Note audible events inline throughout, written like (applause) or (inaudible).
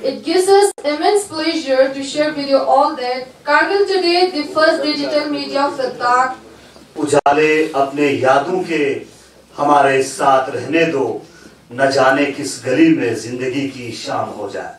It gives us immense pleasure to share with you all that Kargil today, the first digital media of Ladakh. उजाले अपने यादों के हमारे साथ रहने दो न जाने किस गली में ज़िंदगी की शाम हो जाए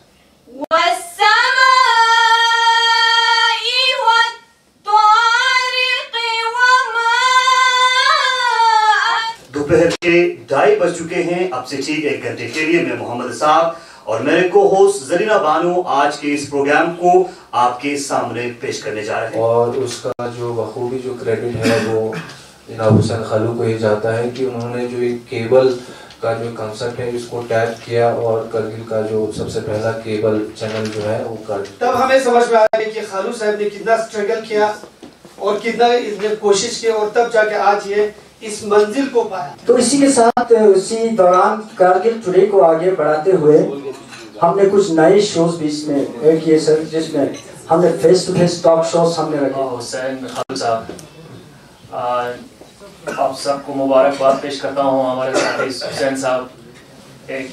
दोपहर के ढाई बज चुके हैं अब से ठीक एक घंटे के लिए मैं मोहम्मद साहब और मेरे को होस्ट जरीना बानो आज के इस प्रोग्राम को आपके सामने पेश करने जा रहे हैं। और उसका जो बखूबी जो क्रेडिट है वो जनाब हुसैन खालू को ही जाता है कि उन्होंने जो एक केबल का जो कंसेप्ट है इसको टैप किया और करगिल का जो सबसे पहला केबल चैनल जो है वो कर तब हमें समझ में आया कि खालू साहब ने कितना स्ट्रगल किया और कितना इसने कोशिश की और तब जाके आज ये इस मंजिल को पाया। तो इसी के साथ उसी दौरान कारगिल टुडे को आगे बढ़ाते हुए हमने कुछ नए शोज़ भी इसमें ऐड किए सर जिसमें हमने face to face talk shows हमने रखे। हुसैन खालू साहब। आप सबको मुबारकबाद पेश करता हूँ। हमारे साथ हुसैन साहब एक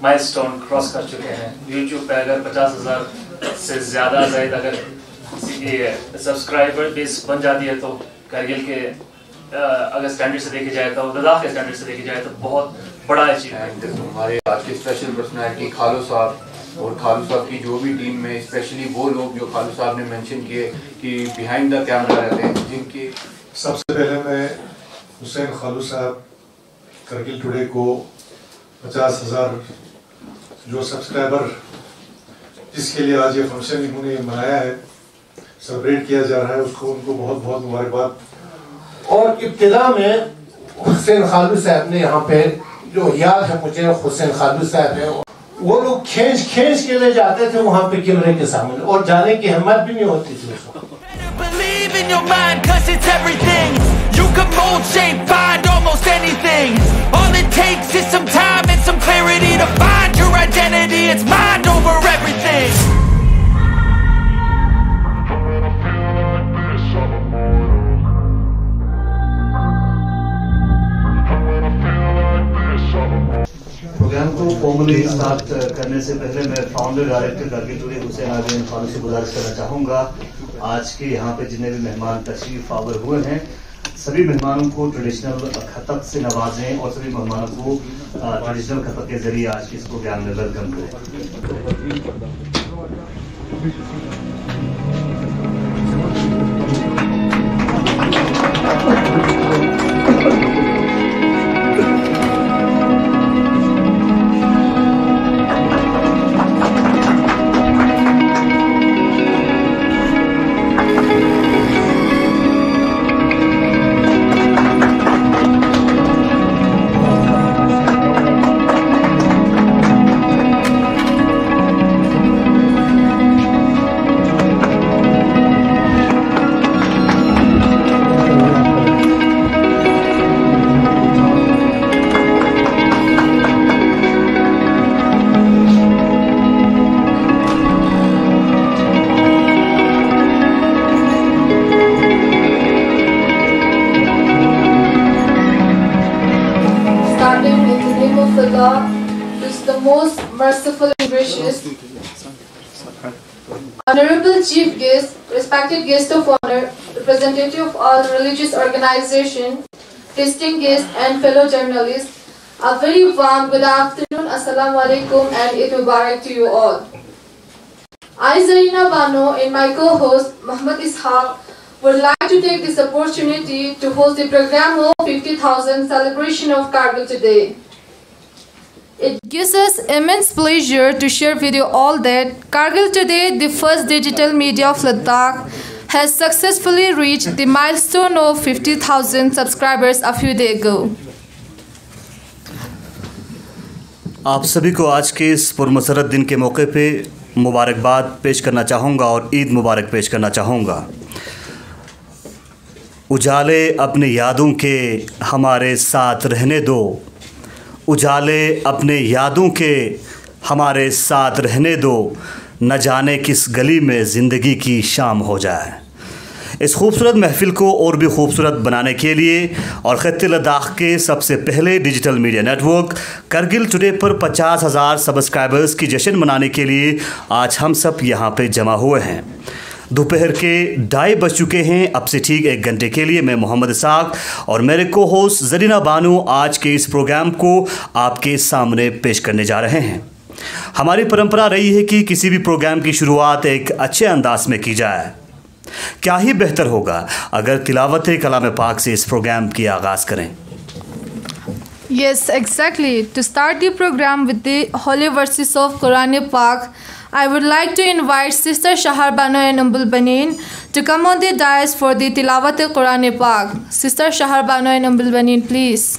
माइलस्टोन क्रॉस कर चुके हैं। यूट्यूब पे अगर पचास हज़ार से ज़्यादा जायद अगर सब्सक्राइबर बेस बन जाती है तो करगिल के अगर स्टैंडर्ड से देखी जाए तो लद्दाख के स्टैंडर्ड से देखी जाए तो बहुत बड़ा अचीवमेंट हमारे आज के स्पेशल पर्सनालिटी खालू साहब और खालू साहब की जो भी टीम में स्पेशली वो लोग जो खालू साहब ने मेंशन किए कि बिहाइंड द कैमरा रहते हैं जिनके सबसे पहले मैं हुसैन खालू साहब करगिल टुडे को पचास हज़ार जो सब्सक्राइबर जिसके लिए आज ये फ़ंक्शन इन्होंने मनाया है सेलिब्रेट किया जा रहा है उसको उनको बहुत बहुत मुबारकबाद। और इब्तदा में हुसैन खालू साहब ने यहाँ पे जो याद है मुझे हुसैन खालू साहब है वो लोग खींच खींच के ले जाते थे वहाँ पे कैमरे के सामने और जाने की हिम्मत भी नहीं होती थी उसको in your mind, cause it's everything. You can mold, shape, find almost anything. All it takes is some time and some clarity to find your identity. It's mind over everything. Programme को formally start करने से पहले मैं founder director Kargil Today Hussain Abid Khalu से गुजारिश करना चाहूँगा। आज के यहाँ पे जितने भी मेहमान तशरीफ़ आवर हुए हैं, सभी मेहमानों को ट्रेडिशनल खतक से नवाजें और सभी मेहमानों को ट्रेडिशनल खतक के ज़रिए आज के इस प्रोग्राम में वेलकम करें। Gracious. Honorable Chief Guest, respected guest of honor, representative of all religious organizations, distinguished guests and fellow journalists, a very warm good afternoon, Assalamu alaikum and Eid Mubarak to you all. I, Zarina Bano, and my co-host, Muhammad Ishaq, would like to take this opportunity to host the program of 50,000 celebration of Kargil today. It gives us immense pleasure to share with you all that Kargil today, the first digital media of Ladakh, has successfully reached the milestone of 50,000 subscribers a few days ago. आप सभी को आज के इस पुरमसरत दिन के मौके पे मुबारकबाद पेश करना चाहूँगा और ईद मुबारक पेश करना चाहूँगा उजाले अपनी यादों के हमारे साथ रहने दो उजाले अपने यादों के हमारे साथ रहने दो, न जाने किस गली में ज़िंदगी की शाम हो जाए। इस खूबसूरत महफ़िल को और भी खूबसूरत बनाने के लिए और ख़त लद्दाख के सबसे पहले digital media network, Kargil Today पर पचास हज़ार सब्सक्राइबर्स की जश्न मनाने के लिए आज हम सब यहाँ पे जमा हुए हैं। दोपहर के ढाई बज चुके हैं। अब से ठीक एक घंटे के लिए मैं मोहम्मद इसाक और मेरे को होस्ट जरीना बानू आज के इस प्रोग्राम को आपके सामने पेश करने जा रहे हैं। हमारी परंपरा रही है कि किसी भी प्रोग्राम की शुरुआत एक अच्छे अंदाज में की जाए। क्या ही बेहतर होगा अगर तिलावत कलाम पाक से इस प्रोग्राम की आगाज़ करें। Yes, exactly. To start the program with the holy verses of Quran Pak, I would like to invite Sister Shahar Bano and Umbul Banin to come on the dais for the Tilawat Quran Pak. Sister Shahar Bano and Umbul Banin, please.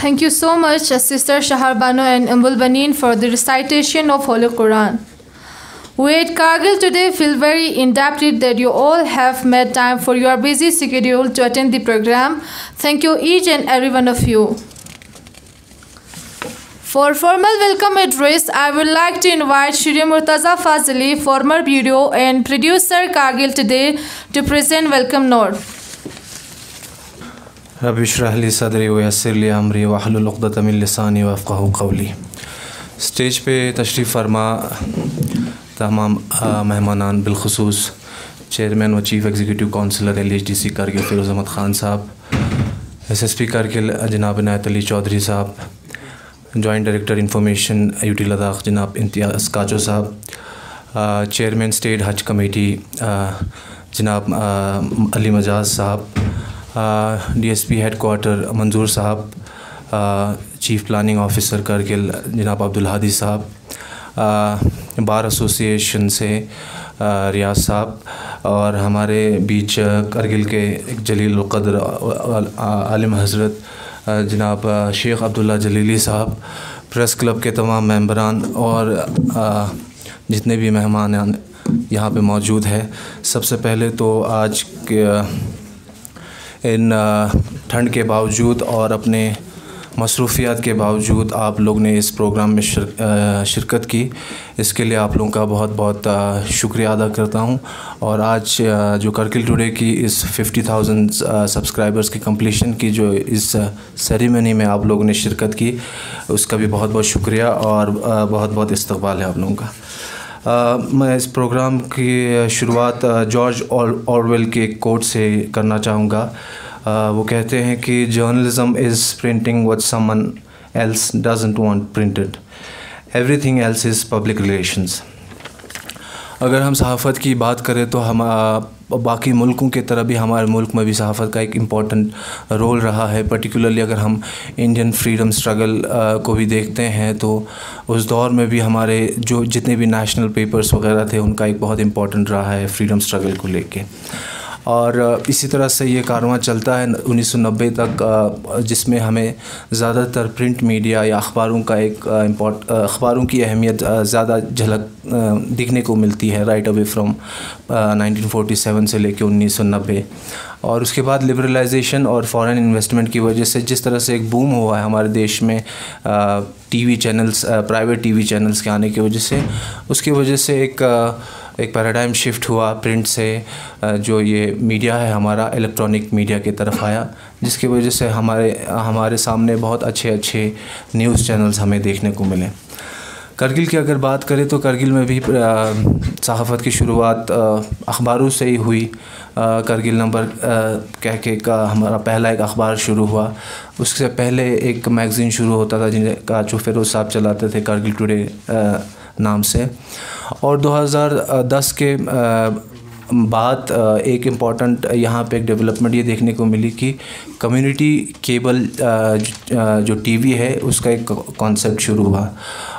Thank you so much, uh, Sister Shahar Bano and Umbul Banin, for the recitation of Holy Quran. We at Kargil today feel very indebted that you all have made time for your busy schedule to attend the program. Thank you each and every one of you. For formal welcome address, I would like to invite Shri Murtaza Fazili, former bureau and producer Kargil today, to present welcome note. रब इशरहली सदरी वसरली अमरी वाहलुलक़दतमिन लिसानी वफ़क़हु क़ौली stage पे तशरीफ़ फरमा तमाम आ, मेहमानान बिलखसूस chairman व chief executive councillor L H D C Kargil Firoz Ahmad Khan Sahab S S P Kargil जनाब Inayat Ali Chowdhary Sahab joint director information U T Ladakh जनाब इम्तियाज़ काजो साहब चेयरमैन स्टेट हज कमेटी जनाब अली मजाज साहब डीएसपी हेडक्वार्टर मंजूर साहब चीफ़ प्लानिंग ऑफिसर करगिल जनाब अब्दुल हादी साहब बार एसोसिएशन से रियाज साहब और हमारे बीच करगिल के एक जलील क़द्र आलिम हज़रत जनाब शेख अब्दुल्ला जलीली साहब, प्रेस क्लब के तमाम मेंबरान और जितने भी मेहमान यहाँ पे मौजूद हैं। सबसे पहले तो आज इन ठंड के बावजूद और अपने मसरूफियात के बावजूद आप लोग ने इस प्रोग्राम में शिर, शिरकत की। इसके लिए आप लोगों का बहुत बहुत शुक्रिया अदा करता हूँ। और आज जो करकिल टुडे की इस 50,000 सब्सक्राइबर्स की कंप्लीशन की जो इस सेरेमनी में आप लोगों ने शिरकत की उसका भी बहुत बहुत शुक्रिया और बहुत बहुत इस्तकबाल है आप लोगों का। मैं इस प्रोग्राम की शुरुआत जॉर्ज ऑरवेल के कोट से करना चाहूँगा। वो कहते हैं कि journalism is printing what someone else doesn't want printed everything else is public relations अगर हम सहाफ़त की बात करें तो हम बाकी मुल्कों की तरह भी, हमारे मुल्क में भी सहाफ़त का एक इंपॉर्टेंट रोल रहा है। पर्टिकुलरली अगर हम इंडियन फ्रीडम स्ट्रगल को भी देखते हैं तो उस दौर में भी हमारे जो जितने भी नेशनल पेपर्स वगैरह थे, उनका एक बहुत इंपॉर्टेंट रहा है फ्रीडम स्ट्रगल को लेके। और इसी तरह से ये कारवां चलता है 1990 तक जिसमें हमें ज़्यादातर प्रिंट मीडिया या अखबारों का एक इम्पोर्ट अखबारों की अहमियत ज़्यादा झलक दिखने को मिलती है राइट अवे फ्रॉम 1947 से लेके 1990 और उसके बाद लिबरलाइजेशन और फॉरेन इन्वेस्टमेंट की वजह से जिस तरह से एक बूम हुआ है हमारे देश में TV channels private TV channels के आने की वजह से, उसकी वजह से एक एक पैराडाइम शिफ्ट हुआ प्रिंट से जो ये मीडिया है, हमारा इलेक्ट्रॉनिक मीडिया की तरफ़ आया, जिसकी वजह से हमारे हमारे सामने बहुत अच्छे अच्छे न्यूज़ चैनल्स हमें देखने को मिले। करगिल की अगर बात करें तो करगिल में भी सहाफ़त की शुरुआत अखबारों से ही हुई। करगिल नंबर कह के का हमारा पहला एक अखबार शुरू हुआ। उससे पहले एक मैगज़ीन शुरू होता था, जिनका जो फिरोज़ साहब चलाते थे, करगिल टुडे नाम से। और 2010 के बाद एक इंपॉर्टेंट यहाँ पे एक डेवलपमेंट ये देखने को मिली कि कम्युनिटी केबल जो टीवी है, उसका एक कॉन्सेप्ट शुरू हुआ।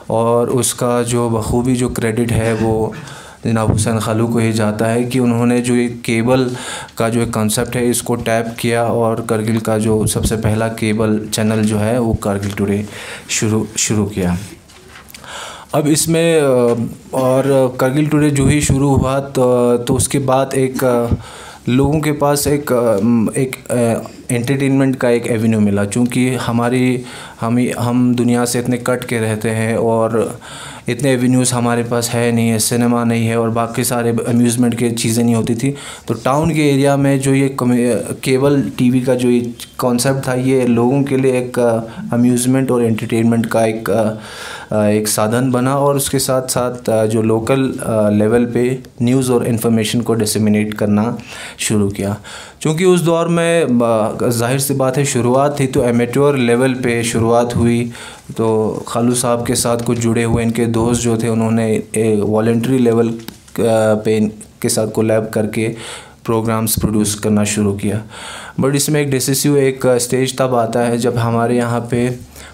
और उसका जो बखूबी जो क्रेडिट है वो जनाब हुसैन खालू को ही जाता है कि उन्होंने जो ये केबल का जो एक कॉन्सेप्ट है, इसको टैप किया और करगिल का जो सबसे पहला केबल चैनल जो है, वो करगिल टुडे शुरू शुरू किया। अब इसमें और करगिल टुडे जो ही शुरू हुआ तो, तो उसके बाद एक लोगों के पास एक एक एंटरटेनमेंट का एक एवेन्यू मिला क्योंकि हमारी हम हम दुनिया से इतने कट के रहते हैं और इतने एवेन्यूज़ हमारे पास है नहीं है सिनेमा नहीं है और बाकी सारे अम्यूज़मेंट की चीज़ें नहीं होती थी। तो टाउन के एरिया में जो ये केबल टीवी का जो ये कॉन्सेप्ट था, ये लोगों के लिए एक अम्यूज़मेंट और एंटरटेनमेंट का एक एक साधन बना और उसके साथ साथ जो लोकल लेवल पे न्यूज़ और इन्फॉर्मेशन को डिसमिनेट करना शुरू किया। क्योंकि उस दौर में ज़ाहिर सी बात है, शुरुआत थी तो एमेट्योर लेवल पे शुरुआत हुई। तो खालू साहब के साथ कुछ जुड़े हुए इनके दोस्त जो थे, उन्होंने वॉल्ट्री लेवल पे के साथ कोलैब करके प्रोग्राम्स प्रोड्यूस करना शुरू किया। बट इसमें एक डिसिसिव एक स्टेज तब आता है जब हमारे यहाँ पे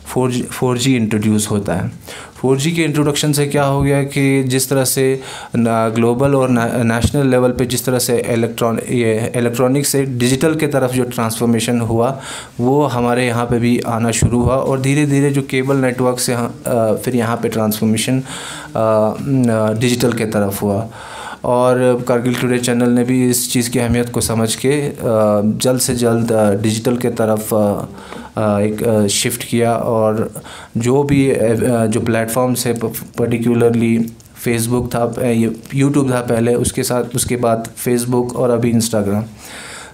four G four G introduce होता है। फोर जी के इंट्रोडक्शन से क्या हो गया कि जिस तरह से ग्लोबल और नेशनल लेवल पे जिस तरह से इलेक्ट्रॉन ये इलेक्ट्रॉनिक से डिजिटल के तरफ़ जो ट्रांसफॉर्मेशन हुआ, वो हमारे यहाँ पे भी आना शुरू हुआ और धीरे धीरे जो केबल नेटवर्क से फिर यहाँ पे ट्रांसफॉर्मेशन डिजिटल के तरफ़ हुआ। और कारगिल टुडे चैनल ने भी इस चीज़ की अहमियत को समझ के जल्द से जल्द डिजिटल के तरफ़ एक शिफ्ट किया और जो भी जो प्लेटफॉर्म्स है पर्टिकुलरली फेसबुक था यूट्यूब था पहले, उसके साथ, उसके बाद फेसबुक और अभी इंस्टाग्राम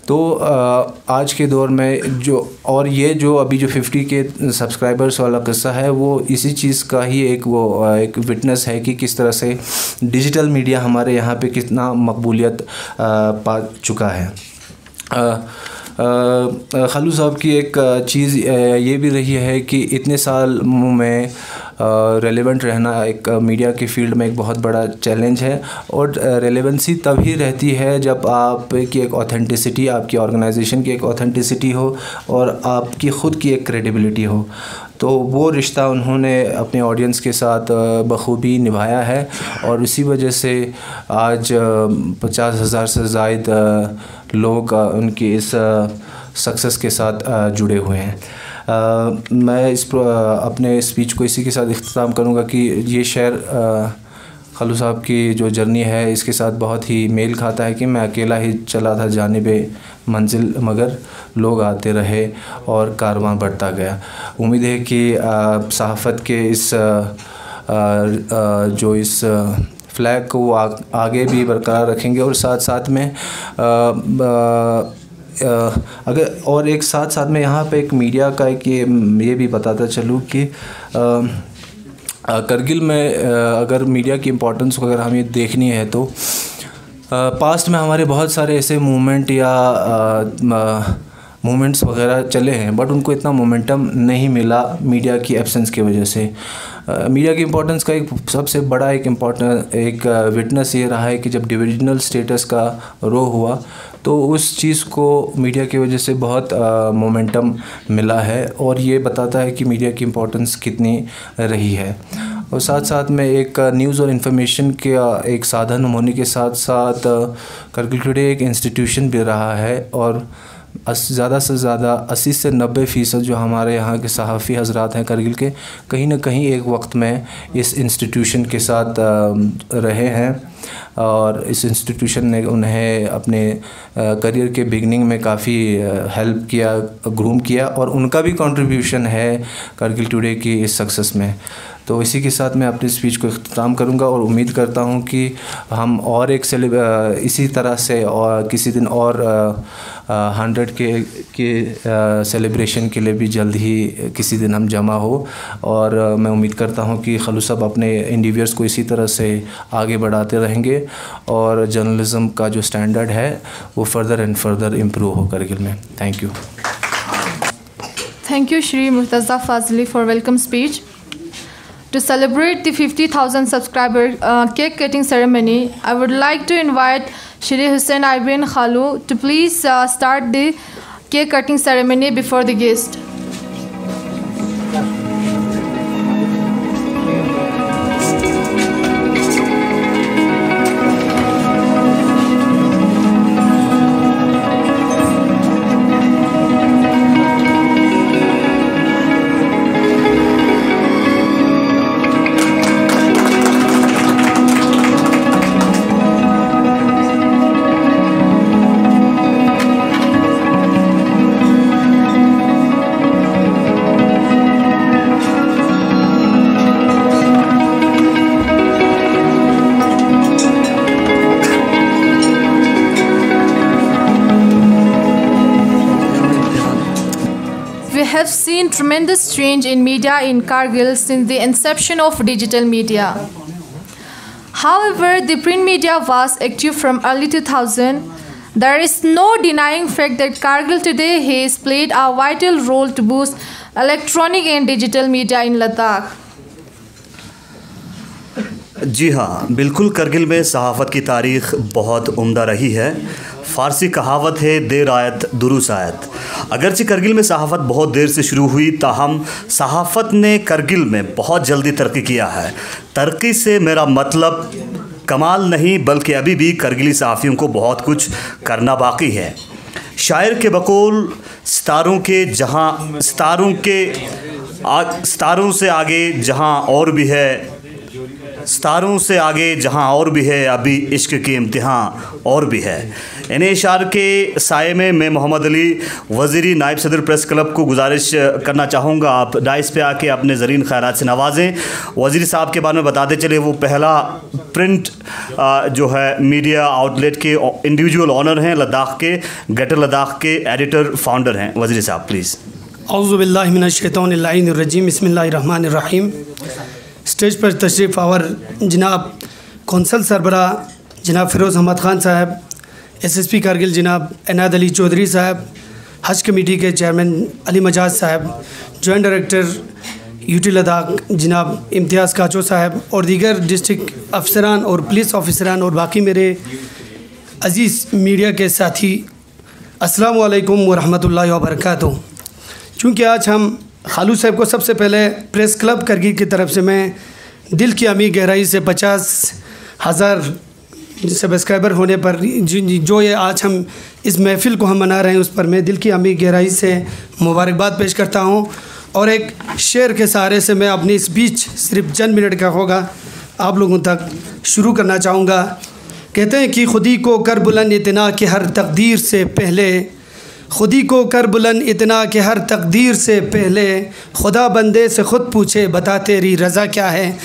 तो आज के दौर में जो, और ये जो अभी जो 50 के सब्सक्राइबर्स वाला किस्सा है, वो इसी चीज़ का ही एक वो एक विटनेस है कि किस तरह से डिजिटल मीडिया हमारे यहाँ पे कितना मकबूलियत पा चुका है। खालू साहब की एक चीज़ ये भी रही है कि इतने साल में रेलेवेंट रहना एक मीडिया के फ़ील्ड में एक बहुत बड़ा चैलेंज है और रेलेवेंसी तभी रहती है जब आप की एक ऑथेंटिसिटी आपकी ऑर्गेनाइजेशन की एक ऑथेंटिसिटी हो और आपकी ख़ुद की एक क्रेडिबिलिटी हो। तो वो रिश्ता उन्होंने अपने ऑडियंस के साथ बखूबी निभाया है और इसी वजह से आज पचास हज़ार से ज़ायद लोग उनकी इस सक्सेस के साथ जुड़े हुए हैं। मैं इस अपने स्पीच को इसी के साथ अख्ताम करूँगा कि ये शेर खलू साहब की जो जर्नी है इसके साथ बहुत ही मेल खाता है कि मैं अकेला ही चला था जाने जानब मंजिल मगर लोग आते रहे और कारवां बढ़ता गया। उम्मीद है कि सहाफ़त के इस आ, आ, जो इस फ्लैग को वो आगे भी बरकरार रखेंगे और साथ साथ में आ, अगर और एक साथ साथ में यहाँ पे एक मीडिया का एक ये ये भी बताता चलूँ कि करगिल में अगर मीडिया की इम्पोर्टेंस अगर हमें देखनी है तो पास्ट में हमारे बहुत सारे ऐसे मूवमेंट या मूवमेंट्स वगैरह चले हैं बट उनको इतना मोमेंटम नहीं मिला मीडिया की एब्सेंस की वजह से। मीडिया की इम्पोर्टेंस का एक सबसे बड़ा एक इम्पोर्टेंट एक विटनेस ये रहा है कि जब डिविजनल स्टेटस का रो हुआ तो उस चीज़ को मीडिया की वजह से बहुत मोमेंटम मिला है और ये बताता है कि मीडिया की इम्पोर्टेंस कितनी रही है। और साथ साथ में एक न्यूज़ और इन्फॉर्मेशन के एक साधन होने के साथ साथ टुडे एक इंस्टीट्यूशन भी रहा है और ज़्यादा से ज़्यादा अस्सी से नब्बे फ़ीसद जो हमारे यहाँ के सहाफ़ी हजरात हैं करगिल के, कहीं ना कहीं एक वक्त में इस इंस्टीट्यूशन के साथ रहे हैं और इस इंस्टीट्यूशन ने उन्हें अपने करियर के बिगनिंग में काफ़ी हेल्प किया ग्रूम किया और उनका भी कंट्रीब्यूशन है करगिल टुडे की इस सक्सेस में। तो इसी के साथ मैं अपनी स्पीच को अख्ताम करूँगा और उम्मीद करता हूँ कि हम और एक सेलिब इसी तरह से और किसी दिन और हंड्रेड के के सेलिब्रेशन के लिए भी जल्द ही किसी दिन हम जमा हो। और मैं उम्मीद करता हूँ कि खलू साहब अपने इंडिवियर्स को इसी तरह से आगे बढ़ाते रहेंगे और जर्नलिज़म का जो स्टैंडर्ड है, वो फर्दर एंड फर्दर इम्प्रूव हो करगिल में thank you thank you Shri Murtaza Fazili for welcome speech To celebrate the 50,000 subscriber uh, cake cutting ceremony, I would like to invite Shri Hussein Ibn Khalu to please uh, start the cake cutting ceremony before the guest. Tremendous change in media in Kargil since the inception of digital media. However, the print media was active from early 2000. There is no denying fact that Kargil today has played a vital role to boost electronic and digital media in Ladakh. जी हाँ बिल्कुल करगिल में सहाफ़त की तारीख़ बहुत उम्दा रही है फ़ारसी कहावत है देर आयत दुरुस आयत। अगरचे करगिल में सहाफ़त बहुत देर से शुरू हुई ताहम सहाफ़त ने करगिल में बहुत जल्दी तरक्की किया है। तरक्की से मेरा मतलब कमाल नहीं बल्कि अभी भी करगिली सहाफ़ियों को बहुत कुछ करना बाकी है। शायर के बकौल सितारों के जहाँ सितारों के आ, सितारों से आगे जहाँ और भी है सितारों से आगे जहाँ और भी है, अभी इश्क के इम्तहान और भी है। इन इशार के साय में मैं मोहम्मद अली वज़ी नायब सदर प्रेस क्लब को गुजारिश करना चाहूँगा। आप डाइस पे आके अपने ज़रीन खैर से नवाजें। वज़ीर साहब के बारे में बताते चले, वो पहला प्रिंट जो है मीडिया आउटलेट के इंडिविजुअल ऑनर हैं, लद्दाख के गटर लद्दाख के एडिटर, फाउंडर हैं। वज़ी साहब, प्लीज़। अज़बिल्लिमिनशैतरजीम बसमीम स्टेज पर तशरीफ़ आवर जनाब कौंसल सरबरा, जनाब फ़िरोज़ अहमद ख़ान साहब, एसएसपी कारगिल जनाब एनाद अली चौधरी साहब, हज कमेटी के चेयरमैन अली मजाज साहब, जॉइंट डायरेक्टर यूटी लद्दाख जनाब इम्तियाज़ काचो साहब और दीगर डिस्ट्रिक्ट अफसरान और पुलिस ऑफिसरान और बाकी मेरे अज़ीज़ मीडिया के साथी, अस्सलाम वालेकुम वरहमतुल्लाहि वबरकातुहू। चूँकि आज हम खालू साहब को सबसे पहले प्रेस क्लब करगिल की तरफ़ से मैं दिल की अमी गहराई से पचास हज़ार सब्सक्राइबर होने पर जो ये आज हम इस महफ़िल को हम मना रहे हैं, उस पर मैं दिल की अमी गहराई से मुबारकबाद पेश करता हूँ। और एक शेर के सहारे से मैं अपनी स्पीच सिर्फ़ चंद मिनट का होगा, आप लोगों तक शुरू करना चाहूँगा। कहते हैं कि खुदी को कर बुलंद इतना कि हर तकदीर से पहले खुदी को कर बुलंद इतना कि हर तकदीर से पहले खुदा बंदे से ख़ुद पूछे, बता तेरी रज़ा क्या है?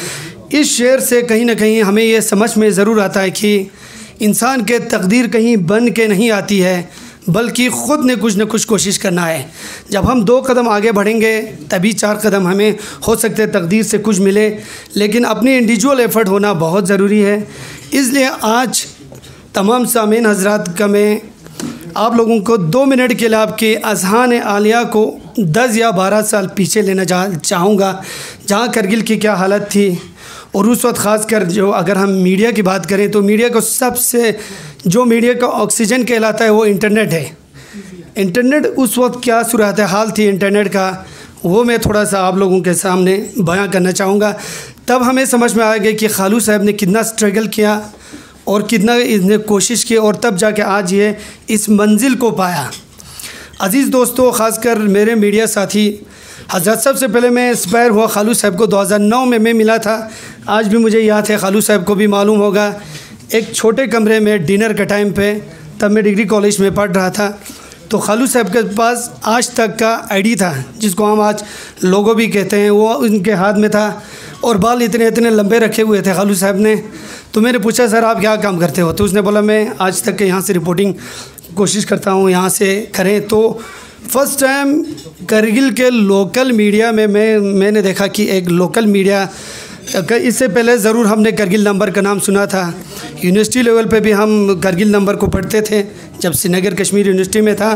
इस शेर से कहीं ना कहीं हमें यह समझ में ज़रूर आता है कि इंसान के तकदीर कहीं बन के नहीं आती है, बल्कि ख़ुद ने कुछ न कुछ कोशिश करना है। जब हम दो कदम आगे बढ़ेंगे, तभी चार कदम हमें हो सकते हैं तकदीर से कुछ मिले, लेकिन अपनी इंडिविजुअल एफ़र्ट होना बहुत ज़रूरी है। इसलिए आज तमाम सामीन हजरात का मैं आप लोगों को दो मिनट के लिए आपके अजहान आलिया को दस या बारह साल पीछे लेना जा, चाहूँगा। जहाँ करगिल की क्या हालत थी और उस वक्त ख़ास कर जो अगर हम मीडिया की बात करें तो मीडिया को सबसे, जो मीडिया का ऑक्सीजन कहलाता है वो इंटरनेट है। इंटरनेट उस वक्त क्या सूरत हाल थी इंटरनेट का, वो मैं थोड़ा सा आप लोगों के सामने बयां करना चाहूँगा। तब हमें समझ में आ गया कि खालू साहब ने कितना स्ट्रगल किया और कितना इसने कोशिश की और तब जाके आज ये इस मंजिल को पाया। अज़ीज़ दोस्तों, ख़ासकर मेरे मीडिया साथी, हज़रत साहब सबसे पहले मैं इंस्पायर हुआ खालू साहब को 2009 में मैं मिला था। आज भी मुझे याद है, खालू साहब को भी मालूम होगा। एक छोटे कमरे में डिनर के टाइम पे तब मैं डिग्री कॉलेज में पढ़ रहा था। तो खालू साहब के पास आज तक का आईडी था, जिसको हम आज लोगों भी कहते हैं, वो उनके हाथ में था और बाल इतने इतने लंबे रखे हुए थे खालू साहब ने। तो मैंने पूछा, सर, आप क्या काम करते हो? तो उसने बोला, मैं आज तक के यहाँ से रिपोर्टिंग कोशिश करता हूँ, यहाँ से करें। तो फ़र्स्ट टाइम करगिल के लोकल मीडिया में मैं, मैंने देखा कि एक लोकल मीडिया इससे पहले ज़रूर हमने करगिल नंबर का नाम सुना था। यूनिवर्सिटी लेवल पे भी हम करगिल नंबर को पढ़ते थे, जब श्रीनगर कश्मीर यूनिवर्सिटी में था।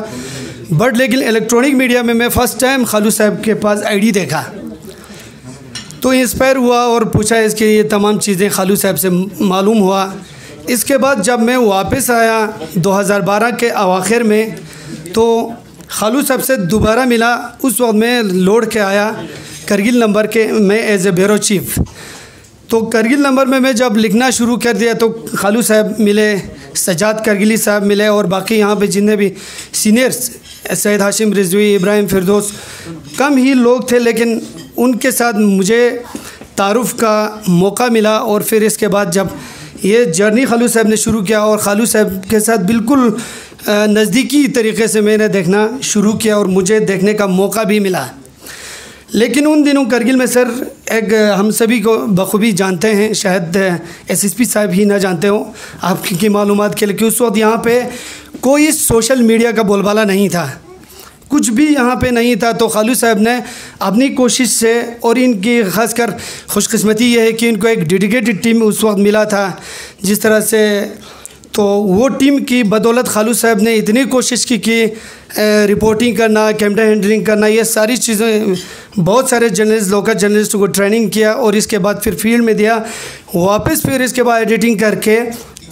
बट लेकिन इलेक्ट्रॉनिक मीडिया में मैं फ़र्स्ट टाइम खालू साहब के पास आईडी देखा। तो इंस्पायर हुआ और पूछा इसके ये तमाम चीज़ें खालू साहब से मालूम हुआ। इसके बाद जब मैं वापस आया 2012 के अवाखिर में तो खालू साहब से दोबारा मिला। उस वक्त मैं लौट के आया करगिल नंबर के, मैं एज ए ब्यूरो चीफ तो करगिल नंबर में मैं जब लिखना शुरू कर दिया तो खालू साहब मिले, सजाद करगिली साहब मिले और बाकी यहाँ पे जितने भी सीनियर्स सैद हाशिम रिजवी, इब्राहिम फिरदोस कम ही लोग थे, लेकिन उनके साथ मुझे तारुफ़ का मौका मिला और फिर इसके बाद जब ये जर्नी खालू साहब ने शुरू किया और खालू साहब के साथ बिल्कुल नज़दीकी तरीके से मैंने देखना शुरू किया और मुझे देखने का मौका भी मिला। लेकिन उन दिनों करगिल में सर, एक हम सभी को बखूबी जानते हैं, शायद एसएसपी साहब ही ना जानते हो, आपकी मालूम के लिए कि उस वक्त यहाँ पे कोई सोशल मीडिया का बोलबाला नहीं था। कुछ भी यहाँ पे नहीं था तो खालू साहब ने अपनी कोशिश से और इनकी खासकर खुशकस्मती ये है कि इनको एक डेडिकेटेड टीम उस वक्त मिला था, जिस तरह से तो वो टीम की बदौलत खालू साहब ने इतनी कोशिश की कि रिपोर्टिंग करना कैमरा हैंडलिंग करना, ये सारी चीज़ें, बहुत सारे जर्नलिस्ट लोकल जर्नलिस्ट को ट्रेनिंग किया और इसके बाद फिर फ़ील्ड में दिया। वापस फिर इसके बाद एडिटिंग करके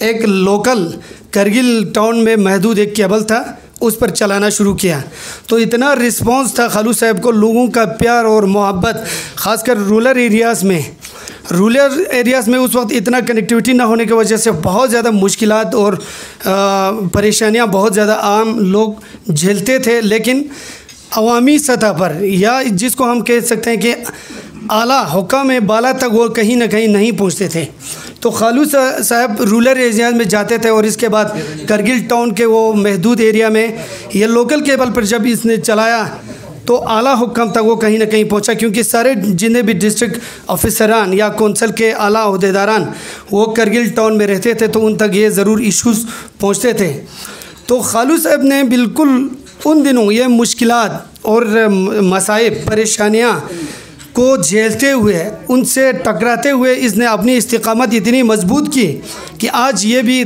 एक लोकल करगिल टाउन में महदूद एक केबल था। उस पर चलाना शुरू किया। तो इतना रिस्पांस था खालू साहब को, लोगों का प्यार और मोहब्बत, ख़ासकर रूरल एरियाज़ में। रूरल एरियाज़ में उस वक्त इतना कनेक्टिविटी ना होने की वजह से बहुत ज़्यादा मुश्किल और परेशानियाँ बहुत ज़्यादा आम लोग झेलते थे, लेकिन अवामी सतह पर या जिसको हम कह सकते हैं कि आला हुक्म बाला तक वो कहीं ना कहीं नहीं पहुँचते थे। तो खालू साहब रूरल एरिया में जाते थे और इसके बाद करगिल टाउन के वो महदूद एरिया में ये लोकल केबल पर जब इसने चलाया तो आला हुक्म तक वो कहीं ना कहीं पहुँचा, क्योंकि सारे जितने भी डिस्ट्रिक्ट ऑफिसरान या कौंसल के आला अहदेदारान वो करगिल टाउन में रहते थे तो उन तक ये ज़रूर इश्यूज़ पहुँचते थे। तो खालू साहब ने बिल्कुल उन दिनों ये मुश्किल और मसाइब, परेशानियाँ को झेलते हुए, उनसे टकराते हुए इसने अपनी इस्तकामत इतनी मज़बूत की कि आज ये भी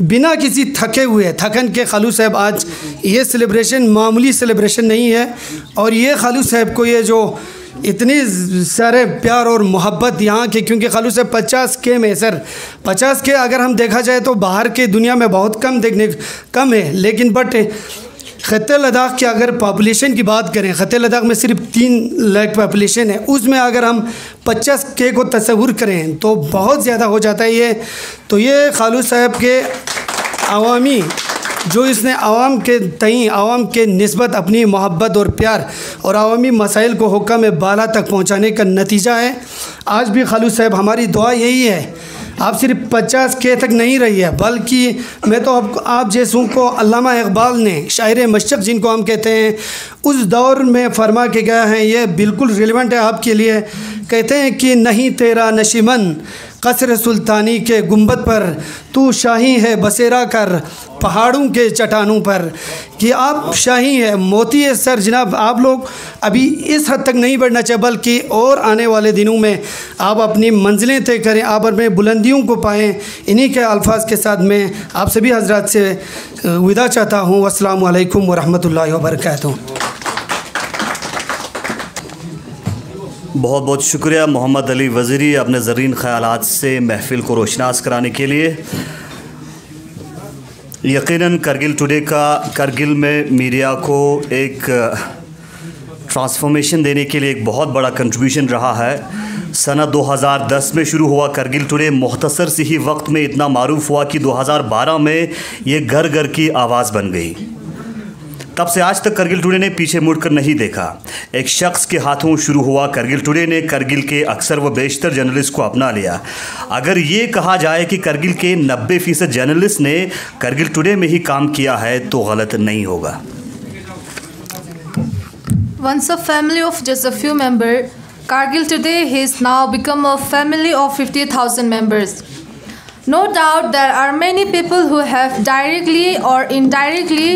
बिना किसी थके हुए, थकन के खालू साहब, आज ये सेलिब्रेशन मामूली सेलिब्रेशन नहीं है। और ये खालू साहब को ये जो इतनी सारे प्यार और मोहब्बत यहाँ के, क्योंकि खालू साहब पचास के में सर। पचास के अगर हम देखा जाए तो बाहर के दुनिया में बहुत कम देखने, कम है। लेकिन बट ख़त लद्दाख की अगर पॉपुलेशन की बात करें ख़त लद्दाख में सिर्फ़ तीन लाख पॉपुलेशन है, उसमें अगर हम पचास के को तस्वुर करें तो बहुत ज़्यादा हो जाता है ये। तो ये खालू साहब के अवामी, जो इसने आवाम के तई आवाम के नस्बत अपनी मोहब्बत और प्यार और अवामी मसाइल को हुक्म बाला तक पहुँचाने का नतीजा है। आज भी खालू साहब, हमारी दुआ यही है आप सिर्फ़ पचास के तक नहीं रही है, बल्कि मैं तो आप आप जैसों को अल्लामा इकबाल ने, शायर मशक जिनको हम कहते हैं, उस दौर में फरमा के गया है, ये बिल्कुल रिलेवेंट है आपके लिए। कहते हैं कि नहीं तेरा नशिमन कसर सुल्तानी के गुंबद पर, तू शाही है बसेरा कर पहाड़ों के चट्टानों पर। कि आप शाही है, मोती है, सर जनाब, आप लोग अभी इस हद तक नहीं बढ़ना चाहिए बल्कि और आने वाले दिनों में आप अपनी मंजिलें तय करें, आप अपने बुलंदियों को पाएँ। इन्हीं के अल्फाज के साथ मैं आप सभी हजरात से विदा चाहता हूँ। अस्सलाम वालेकुम वरहमतुल्लाहि बहुत बहुत शुक्रिया मोहम्मद अली वज़ीरी अपने ज़रीन ख्यालात से महफ़िल को रोशनास कराने के लिए। यकीनन करगिल टुडे का, करगिल में मीडिया को एक ट्रांसफॉर्मेशन देने के लिए एक बहुत बड़ा कंट्रीब्यूशन रहा है। सन 2010 में शुरू हुआ करगिल टुडे, मुख्तसर से ही वक्त में इतना मरूफ हुआ कि 2012 में ये घर घर की आवाज़ बन गई। तब से आज तक करगिल टुडे ने पीछे मुड़कर नहीं देखा एक शख्स के हाथों शुरू हुआ करगिल टुडे ने करगिल के अक्सर व बेशतर जर्नलिस्ट को अपना लिया अगर ये कहा जाए कि करगिल के 90 फ़ीसद जर्नलिस्ट ने करगिल टुडे में ही काम किया है तो गलत नहीं होगा Once a family of just a few members, Kargil today has now become a family of 50,000 members. No doubt there are many people who have directly or indirectly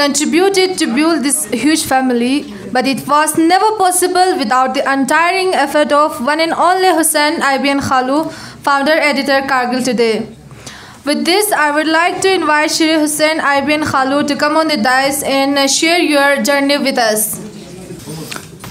contributed to build this huge family, but it was never possible without the untiring effort of one and only Hussein Ibn Khalu, founder editor Kargil Today. With this, I would like to invite Shri Hussein Ibn Khalu to come on the dais and share your journey with us.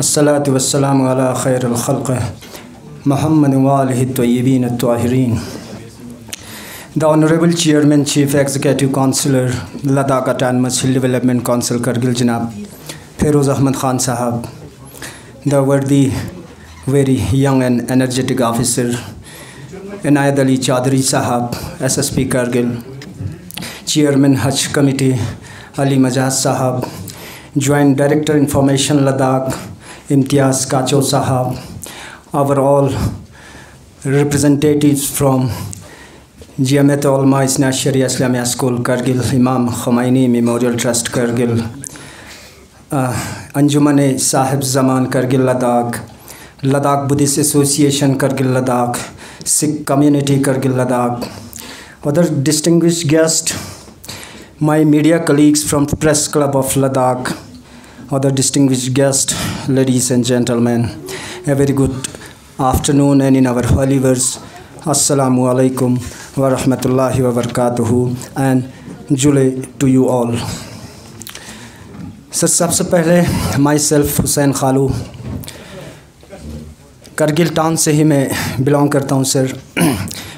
असलातम खैरखल महमद वालबीन तोहरीन the honourable chairman chief executive councillor Ladakh autonomous hill development council Kargil जनाब Feroz Ahmad Khan Sahab the worthy very young and energetic officer Inayat Ali Chowdhary Sahab S S P Kargil chairman Haj committee Ali Majaz Sahab joint director information Ladakh Imtiaz Kacho Sahab, our all representatives from Jamiat Ulama Isna Sharia Islamia School Kargil, Imam Khomeini Memorial Trust Kargil, uh, Anjuman Sahib Zaman Kargil Ladakh, Ladakh Buddhist Association Kargil Ladakh, Sikh Community Kargil Ladakh, other distinguished guests, my media colleagues from Press Club of Ladakh, other distinguished guests, ladies and gentlemen, a very good afternoon and in our holy Assalamu alaikum wa rahmatullahi wa barakatuhu and July to you all. Sir सबसे पहले my self Hussain खालू Kargil town से ही मैं belong करता हूँ sir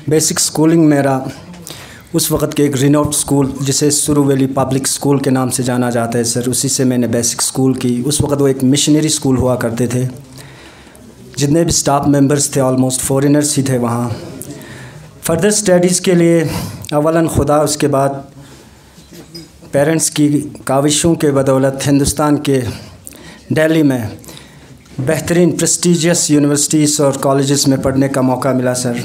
basic schooling मेरा उस वक़्त के एक रिनोट स्कूल जिसे सुरू वैली पब्लिक स्कूल के नाम से जाना जाता है सर उसी से मैंने बेसिक स्कूल की। उस वक़्त वो एक मिशनरी स्कूल हुआ करते थे। जितने भी स्टाफ मेंबर्स थे ऑलमोस्ट फॉरेनर्स ही थे वहाँ। फर्दर स्टडीज़ के लिए अवला खुदा, उसके बाद पेरेंट्स की काविशों के बदौलत हिंदुस्तान के दिल्ली में बेहतरीन प्रेस्टिजियस यूनिवर्सिटीज़ और कॉलेजेस में पढ़ने का मौका मिला सर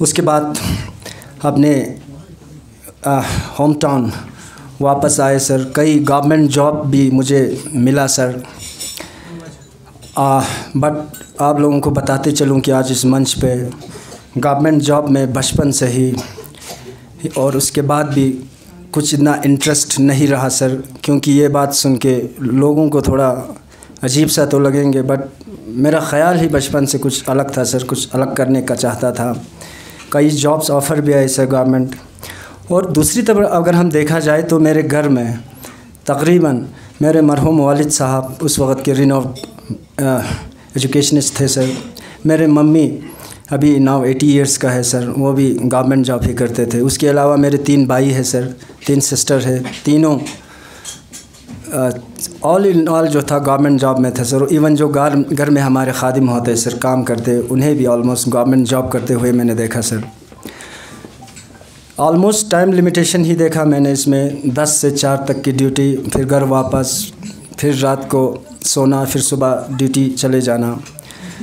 उसके बाद अपने होम टाउन वापस आए सर कई गवर्नमेंट जॉब भी मुझे मिला सर बट आप लोगों को बताते चलूँ कि आज इस मंच पे गवर्नमेंट जॉब में बचपन से ही, और उसके बाद भी कुछ इतना इंटरेस्ट नहीं रहा सर क्योंकि ये बात सुन के लोगों को थोड़ा अजीब सा तो लगेंगे बट मेरा ख़्याल ही बचपन से कुछ अलग था सर कुछ अलग करने का चाहता था। कई जॉब्स ऑफ़र भी आए सर गवर्नमेंट और दूसरी तरफ़ अगर हम देखा जाए तो मेरे घर में तकरीबन मेरे मरहूम वालिद साहब उस वक़्त के रिनो एजुकेशनिस्ट थे सर। मेरे मम्मी अभी नाव एटी इयर्स का है सर। वो भी गवर्नमेंट जॉब ही करते थे। उसके अलावा मेरे तीन भाई हैं सर। तीन सिस्टर है। तीनों ऑल इन ऑल जो था गवर्नमेंट जॉब में थे सर इवन जो घर घर में हमारे खादिम होते सर काम करते, उन्हें भी ऑलमोस्ट गवर्नमेंट जॉब करते हुए मैंने देखा सर ऑलमोस्ट टाइम लिमिटेशन ही देखा मैंने इसमें, दस से चार तक की ड्यूटी फिर घर वापस, फिर रात को सोना, फिर सुबह ड्यूटी चले जाना।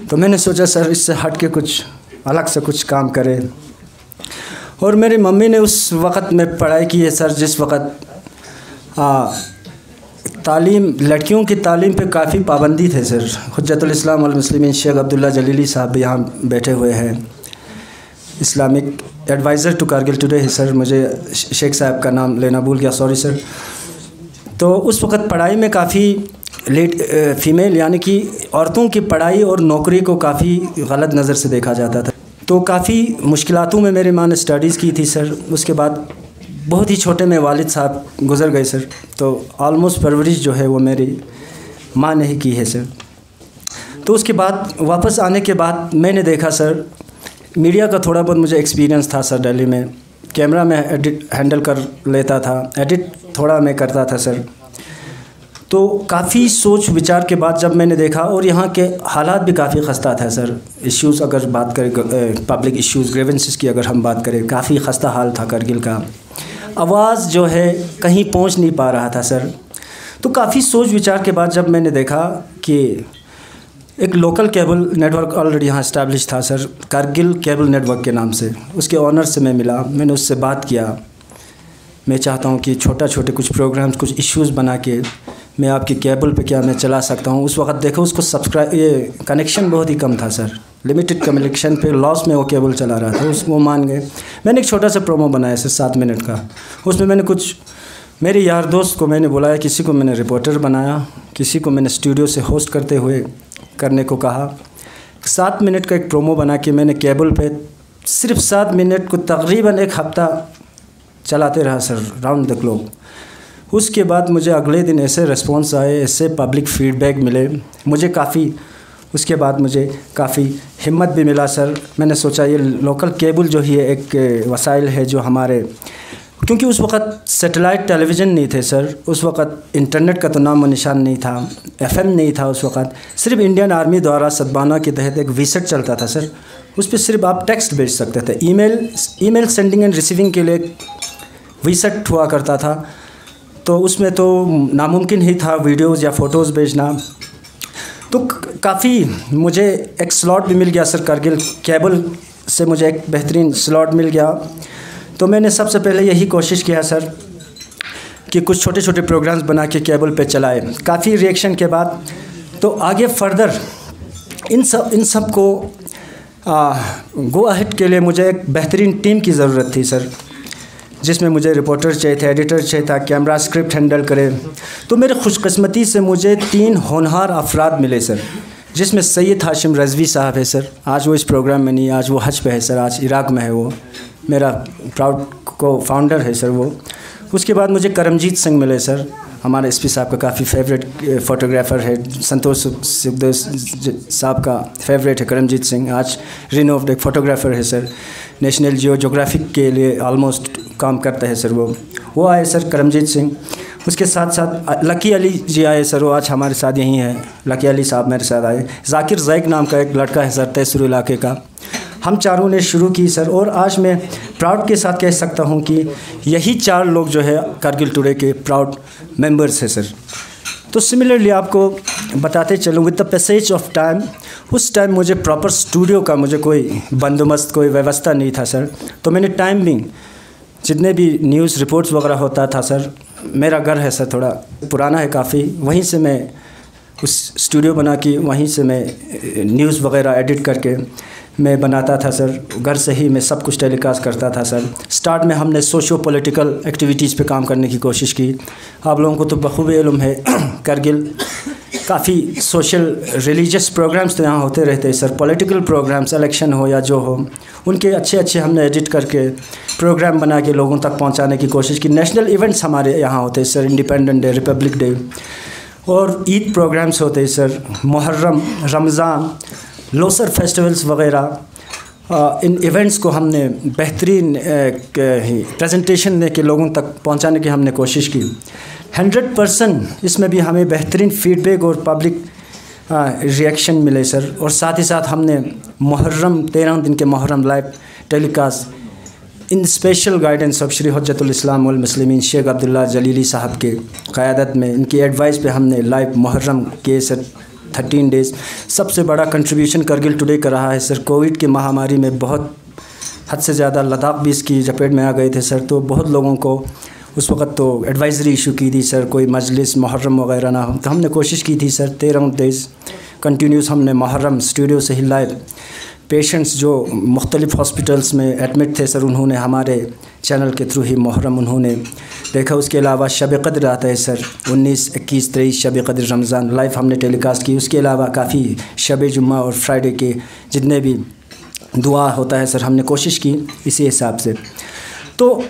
तो मैंने सोचा सर इससे हट के कुछ अलग से कुछ काम करें। और मेरी मम्मी ने उस वक़्त में पढ़ाई की है सर जिस वक़्त तालीम, लड़कियों की तालीम पे काफ़ी पाबंदी थे, सर। हजतुलस्लाम मुस्लिम शेख अब्दुल्ला जलीली साहब यहाँ बैठे हुए हैं। Islamic adviser to Kargil Today है, सर। मुझे शेख साहब का नाम लेना भूल गया, सॉरी, सर। तो उस वक़्त पढ़ाई में काफ़ी लेट फीमेल, यानी कि औरतों की पढ़ाई और नौकरी को काफ़ी गलत नज़र से देखा जाता था। तो काफ़ी मुश्किलों में मेरी माँ ने स्टडीज़ की थी, सर। उसके बाद बहुत ही छोटे में वालिद साहब गुज़र गए, सर। तो आलमोस्ट परवरिश जो है वो मेरी माँ ने ही की है, सर। तो उसके बाद, वापस आने के बाद मैंने देखा, सर, मीडिया का थोड़ा बहुत मुझे एक्सपीरियंस था, सर, दिल्ली में। कैमरा में एडिट, हैंडल कर लेता था। एडिट थोड़ा मैं करता था, सर। तो काफ़ी सोच विचार के बाद जब मैंने देखा और यहाँ के हालात भी काफ़ी खस्ता था, सर। इश्यूज़ अगर बात करें पब्लिक इश्यूज़ ग्रेवेंसेस की अगर हम बात करें, काफ़ी खस्ता हाल था करगिल का। आवाज़ जो है कहीं पहुँच नहीं पा रहा था, सर। तो काफ़ी सोच विचार के बाद जब मैंने देखा कि एक लोकल केबल नेटवर्क ऑलरेडी यहाँ इस्टेब्लिश था, सर, कारगिल केबल नेटवर्क के नाम से। उसके ऑनर से मैं मिला, मैंने उससे बात किया। मैं चाहता हूँ कि छोटा छोटे कुछ प्रोग्राम्स कुछ इश्यूज़ बना के मैं आपकी केबल पे क्या मैं चला सकता हूँ? उस वक्त देखो, उसको सब्सक्राइब ये कनेक्शन बहुत ही कम था सर लिमिटेड कनेक्शन पे लॉस में वो केबल चला रहा था, उस वो मान गए। मैंने एक छोटा सा प्रोमो बनाया सर सात मिनट का। उसमें मैंने कुछ मेरे यार दोस्त को मैंने बुलाया, किसी को मैंने रिपोर्टर बनाया, किसी को मैंने स्टूडियो से होस्ट करते हुए करने को कहा। सात मिनट का एक प्रोमो बना के मैंने केबल पे सिर्फ़ सात मिनट को तकरीबन एक हफ़्ता चलाते रहा सर राउंड द क्लॉक उसके बाद मुझे अगले दिन ऐसे रिस्पॉन्स आए, ऐसे पब्लिक फीडबैक मिले। मुझे काफ़ी, उसके बाद मुझे काफ़ी हिम्मत भी मिला सर। मैंने सोचा ये लोकल केबल जो ही है एक वसाइल है जो हमारे, क्योंकि उस वक़्त सेटेलाइट टेलीविज़न नहीं थे सर। उस वक़्त इंटरनेट का तो नाम निशान नहीं था एफएम नहीं था उस वक़्त। सिर्फ़ इंडियन आर्मी द्वारा सदबाना के तहत एक वीसेट चलता था सर। उस पर सिर्फ़ आप टेक्स्ट भेज सकते थे। Email email sending and receiving के लिए वीसेट हुआ करता था। तो उसमें तो नामुमकिन ही था वीडियोज़ या फ़ोटोज़ भेजना। तो काफ़ी मुझे एक स्लॉट भी मिल गया सर करगिल केबल से मुझे एक बेहतरीन स्लॉट मिल गया। तो मैंने सबसे पहले यही कोशिश किया सर कि कुछ छोटे छोटे प्रोग्राम्स बना के केबल पे चलाए। काफ़ी रिएक्शन के बाद तो आगे फर्दर इन सब इन सबको गो के लिए मुझे एक बेहतरीन टीम की ज़रूरत थी सर। जिसमें मुझे रिपोर्टर चाहिए थे एडिटर चाहिए था कैमरा स्क्रिप्ट हैंडल करे। तो मेरे खुशकस्मती से मुझे तीन होनहार अफराद मिले सर जिसमें सैयद हाशिम रजवी साहब है सर आज वो इस प्रोग्राम में नहीं, आज वो हज पे है सर आज इराक़ में है वो। मेरा प्राउड को फाउंडर है सर वो। उसके बाद मुझे करमजीत सिंह मिले सर हमारे एसपी साहब का काफ़ी फेवरेट फ़ोटोग्राफ़र है। संतोष सुखदेव साहब का फेवरेट है, करमजीत सिंह। आज रिनोव्ड एक फ़ोटोग्राफ़र है सर नेशनल जियो जोग्राफिक के लिए ऑलमोस्ट काम करता है सर वो। वो आए सर करमजीत सिंह। उसके साथ साथ लकी अली जी आए सर, वो आज हमारे साथ यहीं हैं। लकी अली साहब मेरे साथ आए। जाकिर जैक नाम का एक लड़का है सर तहसर इलाके का। हम चारों ने शुरू की सर, और आज मैं प्राउड के साथ कह सकता हूँ कि यही चार लोग जो है कारगिल टुडे के प्राउड मेंबर्स हैं सर। तो सिमिलरली आपको बताते चलूँ with the passage of time उस टाइम मुझे प्रॉपर स्टूडियो का मुझे कोई बंदोबस्त, कोई व्यवस्था नहीं था सर। तो मैंने टाइमिंग जितने भी न्यूज़ रिपोर्ट्स वगैरह होता था सर मेरा घर है सर थोड़ा पुराना है काफ़ी। वहीं से मैं उस स्टूडियो बना के वहीं से मैं न्यूज़ वगैरह एडिट करके मैं बनाता था सर घर से ही मैं सब कुछ टेलीकास्ट करता था सर स्टार्ट में हमने सोशो पॉलिटिकल एक्टिविटीज़ पे काम करने की कोशिश की। आप लोगों को तो बखूबी इलम है। (clears throat) करगिल काफ़ी सोशल रिलीजियस प्रोग्राम्स तो यहाँ होते रहते हैं सर पॉलिटिकल प्रोग्राम्स इलेक्शन हो या जो हो, उनके अच्छे अच्छे हमने एडिट करके प्रोग्राम बना के लोगों तक पहुँचाने की कोशिश की। नेशनल इवेंट्स हमारे यहाँ होते हैं sir independent day republic day और ईद प्रोग्राम्स होते हैं सर मुहर्रम रमज़ान लोसर फेस्टिवल्स वगैरह इन इवेंट्स को हमने बेहतरीन प्रेजेंटेशन दे के लोगों तक पहुँचाने की हमने कोशिश की। हंड्रेड परसेंट इसमें भी हमें बेहतरीन फीडबैक और पब्लिक रिएक्शन मिले सर और साथ ही साथ हमने मुहर्रम, तेरह दिन के Muharram live telecast in special guidance of Shri हजतुलस्लामसलिमिन Sheikh Abdullah Jalili साहब के क़्यादत में इनकी एडवाइस पे हमने लाइव मुहर्रम के सर थर्टीन डेज़ सबसे बड़ा कंट्रीब्यूशन करगिल टुडे का रहा है सर कोविड की महामारी में बहुत हद से ज़्यादा लद्दाख भी इसकी चपेट में आ गए थे सर तो बहुत लोगों को उस वक्त तो एडवाइज़री इशू की थी सर कोई मजलिस मुहर्रम वगैरह ना हो। तो हमने कोशिश की थी सर तेरह डेज़ कंटिन्यूस हमने मुहर्रम स्टूडियो से हिलाए। पेशेंट्स जो मुख्तलिफ़ हॉस्पिटल्स में एडमिट थे सर उन्होंने हमारे चैनल के थ्रू ही मुहर्रम उन्होंने देखा। उसके अलावा शब कदर आता है सर 19, 21, तेईस शब कदर रमज़ान लाइव हमने टेलीकास्ट की। उसके अलावा काफ़ी शब जुम्मा और फ्राइडे के जितने भी दुआ होता है सर हमने कोशिश की इसी हिसाब से। तो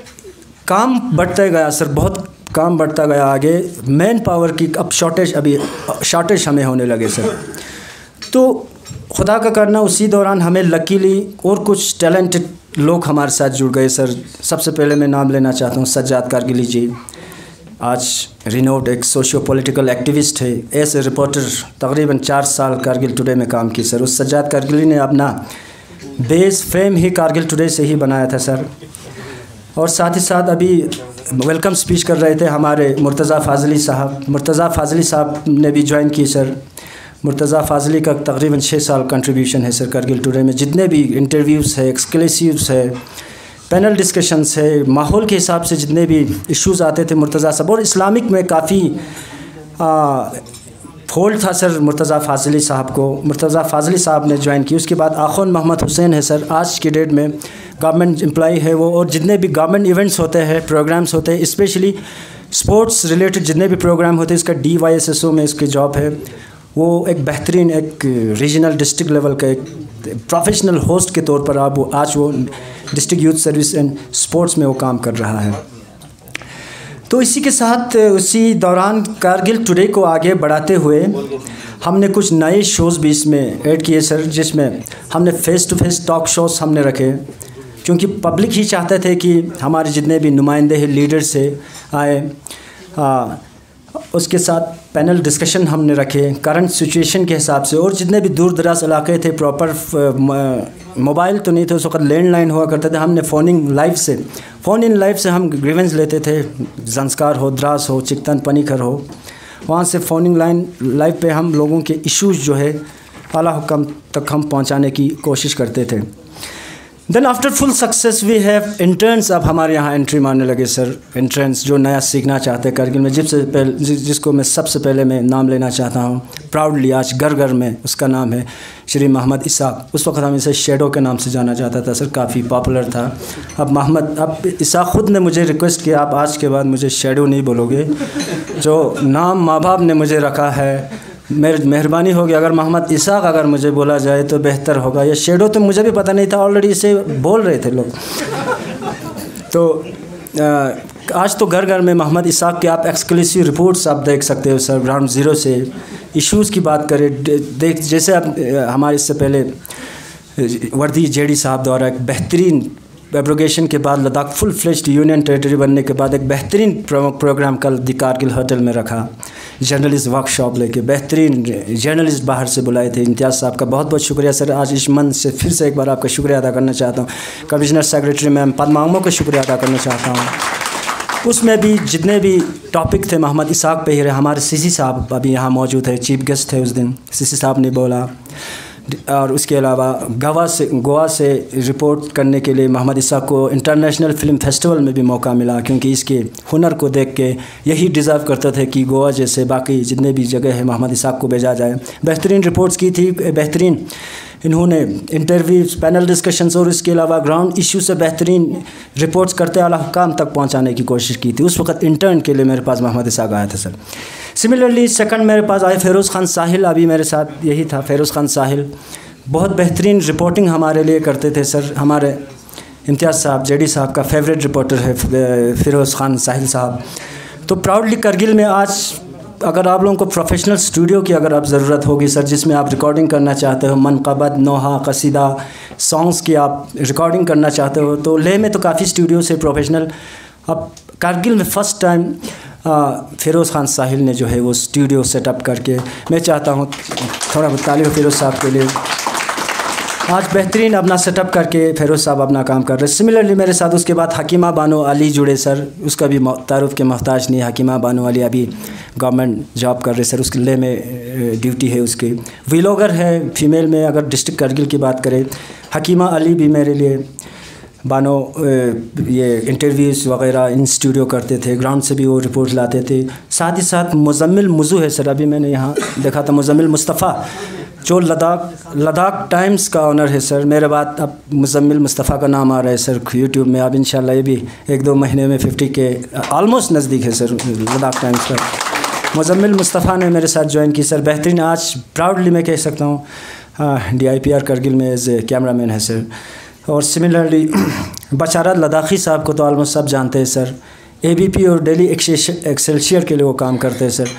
काम बढ़ता गया, सर, बहुत काम बढ़ता गया आगे। मैन पावर की अब शॉर्टेज अभी शॉर्टेज हमें होने लगे, सर। तो खुदा का करना उसी दौरान हमें लकीली और कुछ टैलेंटेड लोग हमारे साथ जुड़ गए, सर। सबसे पहले मैं नाम लेना चाहता हूँ, सज्जाद कारगिली जी। आज रिनोड एक सोशियो पॉलिटिकल एक्टिविस्ट है ऐसे रिपोर्टर तकरीबन चार साल कारगिल टुडे में काम की, सर। उस सज्जाद कारगिली ने अपना बेस फ्रेम ही कारगिल टुडे से ही बनाया था, सर। और साथ ही साथ अभी वेलकम स्पीच कर रहे थे हमारे मुर्तज़ा फाजली साहब। मुर्तज़ा फाजली साहब ने भी ज्वाइन की सर मुर्तज़ा फाजली का तकरीबन छः साल कंट्रीब्यूशन है सर करगिल टूडे में। जितने भी इंटरव्यूज़ है एक्सक्लेसिव्स है पैनल डिस्कशंस है, माहौल के हिसाब से जितने भी इश्यूज़ आते थे मुर्तज़ा साहब, और इस्लामिक में काफ़ी फोल्ड था सर मुर्तज़ा फाजली साहब को। मुर्तज़ा फाजली साहब ने ज्वाइन की। उसके बाद आखोन मोहम्मद हुसैन है सर। आज की डेट में गवर्नमेंट एम्प्लॉई है वो और जितने भी गवर्नमेंट इवेंट्स होते हैं, प्रोग्राम्स होते हैं, स्पेशली स्पोर्ट्स रिलेटेड जितने भी प्रोग्राम होते हैं, इसका D Y S S O में इसकी जॉब है। वो एक बेहतरीन एक रीजनल डिस्ट्रिक्ट लेवल का एक प्रोफेशनल होस्ट के तौर पर आप वो आज वो district youth service and sports में वो काम कर रहा है। तो इसी के साथ उसी दौरान कारगिल टुडे को आगे बढ़ाते हुए हमने कुछ नए शोज़ भी इसमें ऐड किए सर जिसमें हमने face to face talk shows हमने रखे। क्योंकि पब्लिक ही चाहते थे कि हमारे जितने भी नुमाइंदे हैं लीडर्स से आए। आ, उसके साथ पैनल डिस्कशन हमने रखे करंट सिचुएशन के हिसाब से। और जितने भी दूर दराज इलाके थे प्रॉपर मोबाइल तो नहीं थे उस वक्त लैंडलाइन हुआ करते थे। हमने फ़ोनिंग लाइव से फ़ोन इन लाइफ से हम ग्रीवेंस लेते थे जंस्कार हो, द्रास हो, चिकतन पनीखर हो, वहाँ से फ़ोन इन लाइन, लाइफ पे हम लोगों के इश्यूज़ जो है अला हुक्म तक हम पहुँचाने की कोशिश करते थे। Then after full success we have interns अब हमारे यहाँ एंट्री मारने लगे सर इंट्रेंस जो नया सीखना चाहते हैं करगिल में जिससे पहले जिसको मैं सबसे पहले मैं नाम लेना चाहता हूँ प्राउडली आज घर घर में उसका नाम है श्री मोहम्मद इसाक। उस वक्त हम इसे शेडो के नाम से जाना चाहता था सर काफ़ी पॉपुलर था। अब मोहम्मद, अब इसाक ख़ुद ने मुझे रिक्वेस्ट किया, आप आज के बाद मुझे शेडो नहीं बोलोगे। जो नाम माँ बाप ने मुझे रखा है मेरी मेहरबानी होगी। अगर मोहम्मद इसाक अगर मुझे बोला जाए तो बेहतर होगा। ये शेडो तो मुझे भी पता नहीं था ऑलरेडी इसे बोल रहे थे लोग। तो आ, आज तो घर घर में मोहम्मद इसाक के आप एक्सक्लूसिव रिपोर्ट्स आप देख सकते हो सर ग्राउंड ज़ीरो से। इश्यूज़ की बात करें देख जैसे आप हमारे इससे पहले वर्दी जेडी साहब द्वारा एक बेहतरीन एब्रोगेशन के बाद Ladakh full fledged union territory बनने के बाद एक बेहतरीन प्रोग्राम कल दी कारगिल होटल में रखा। जर्नलिस्ट वर्कशॉप लेके बेहतरीन जर्नलिस्ट बाहर से बुलाए थे। इम्तियाज़ साहब का बहुत बहुत शुक्रिया सर। आज इस मन से फिर से एक बार आपका शुक्रिया अदा करना चाहता हूँ। कमिश्नर सेक्रेटरी मैम पदमांगों का शुक्रिया अदा करना चाहता हूँ। उसमें भी जितने भी टॉपिक थे मोहम्मद इसाक पे ही रहे हमारे सीसी साहब अभी यहाँ मौजूद है। चीफ गेस्ट थे उस दिन। सीसी साहब ने बोला और उसके अलावा गोवा से गोवा से रिपोर्ट करने के लिए मोहम्मद इसा को इंटरनेशनल फ़िल्म फेस्टिवल में भी मौका मिला, क्योंकि इसके हुनर को देख के यही डिज़र्व करते थे कि गोवा जैसे बाकी जितने भी जगह है मोहम्मद इसाक को भेजा जाए। बेहतरीन रिपोर्ट्स की थी, बेहतरीन। इन्होंने इंटरव्यूज़ पैनल डिस्कशंस और इसके अलावा ग्राउंड इशू से बेहतरीन रिपोर्ट्स करते अला काम तक पहुँचाने की कोशिश की थी। उस वक्त इंटर्न के लिए मेरे पास मोहम्मद इसाक आया था, सर। सिमिलरली सेकंड मेरे पास आए फेरोज़ खान साहिल अभी मेरे साथ यही था फेरोज़ खान साहिल बहुत बेहतरीन रिपोर्टिंग हमारे लिए करते थे सर, हमारे इम्तियाज़ साहब, जेडी साहब का फेवरेट रिपोर्टर है फिरोज़ खान साहिल साहब। तो प्राउडली करगिल में आज अगर आप लोगों को प्रोफेशनल स्टूडियो की अगर आप ज़रूरत होगी सर, जिसमें आप रिकॉर्डिंग करना चाहते हो, मनकबत, नोहा, कसीदा सॉन्ग्स की आप रिकॉर्डिंग करना चाहते हो तो लेह में तो काफ़ी स्टूडियो से प्रोफेशनल अब कारगिल में फ़र्स्ट टाइम फ़िरोज़ खान साहिल ने जो है वो स्टूडियो सेटअप करके, मैं चाहता हूँ थोड़ा बहुत ताली फ़िरोज़ साहब के लिए आज बेहतरीन अपना सेटअप करके फेरोज साहब अपना काम कर रहे सिमिलरली मेरे साथ उसके बाद हकीमा बानो अली जुड़े, सर। उसका भी तारुफ के मोहताज नहीं, हकीमा बानो अली अभी गवर्नमेंट जॉब कर रहे सर। उसके लिए में ड्यूटी है उसकी। वीलोगर है फीमेल में, अगर डिस्ट्रिक्ट करगिल की बात करें, हकीमा अली भी मेरे लिए बानो ये इंटरव्यूज़ वगैरह इन स्टूडियो करते थे ग्राउंड से भी वो रिपोर्ट लाते थे। साथ ही साथ मुजम्मिल मज़ू है सर, अभी मैंने यहाँ देखा था, मुजम्मिल मुस्तफ़ा, जो लद्दाख लद्दाख टाइम्स का ऑनर है सर। मेरे बाद अब मुजम्मिल मुस्तफ़ा का नाम आ रहा है सर यूट्यूब में। अब इन ये भी एक दो महीने में फिफ्टी के आलमोस्ट नज़दीक है सर, लद्दाख टाइम्स का मुजम्मिल मुस्तफ़ा ने मेरे साथ ज्वाइन की सर। बेहतरीन आज प्राउडली मैं कह सकता हूँ। D I P R Kargil में एज ए कैमरा मैन है सर। और सिमिलरली बशारत लद्दाखी साहब को तो आलमोस्ट सब जानते हैं सर ए बी पी और डेली एक्सेलशियर के लिए वो काम करते हैं सर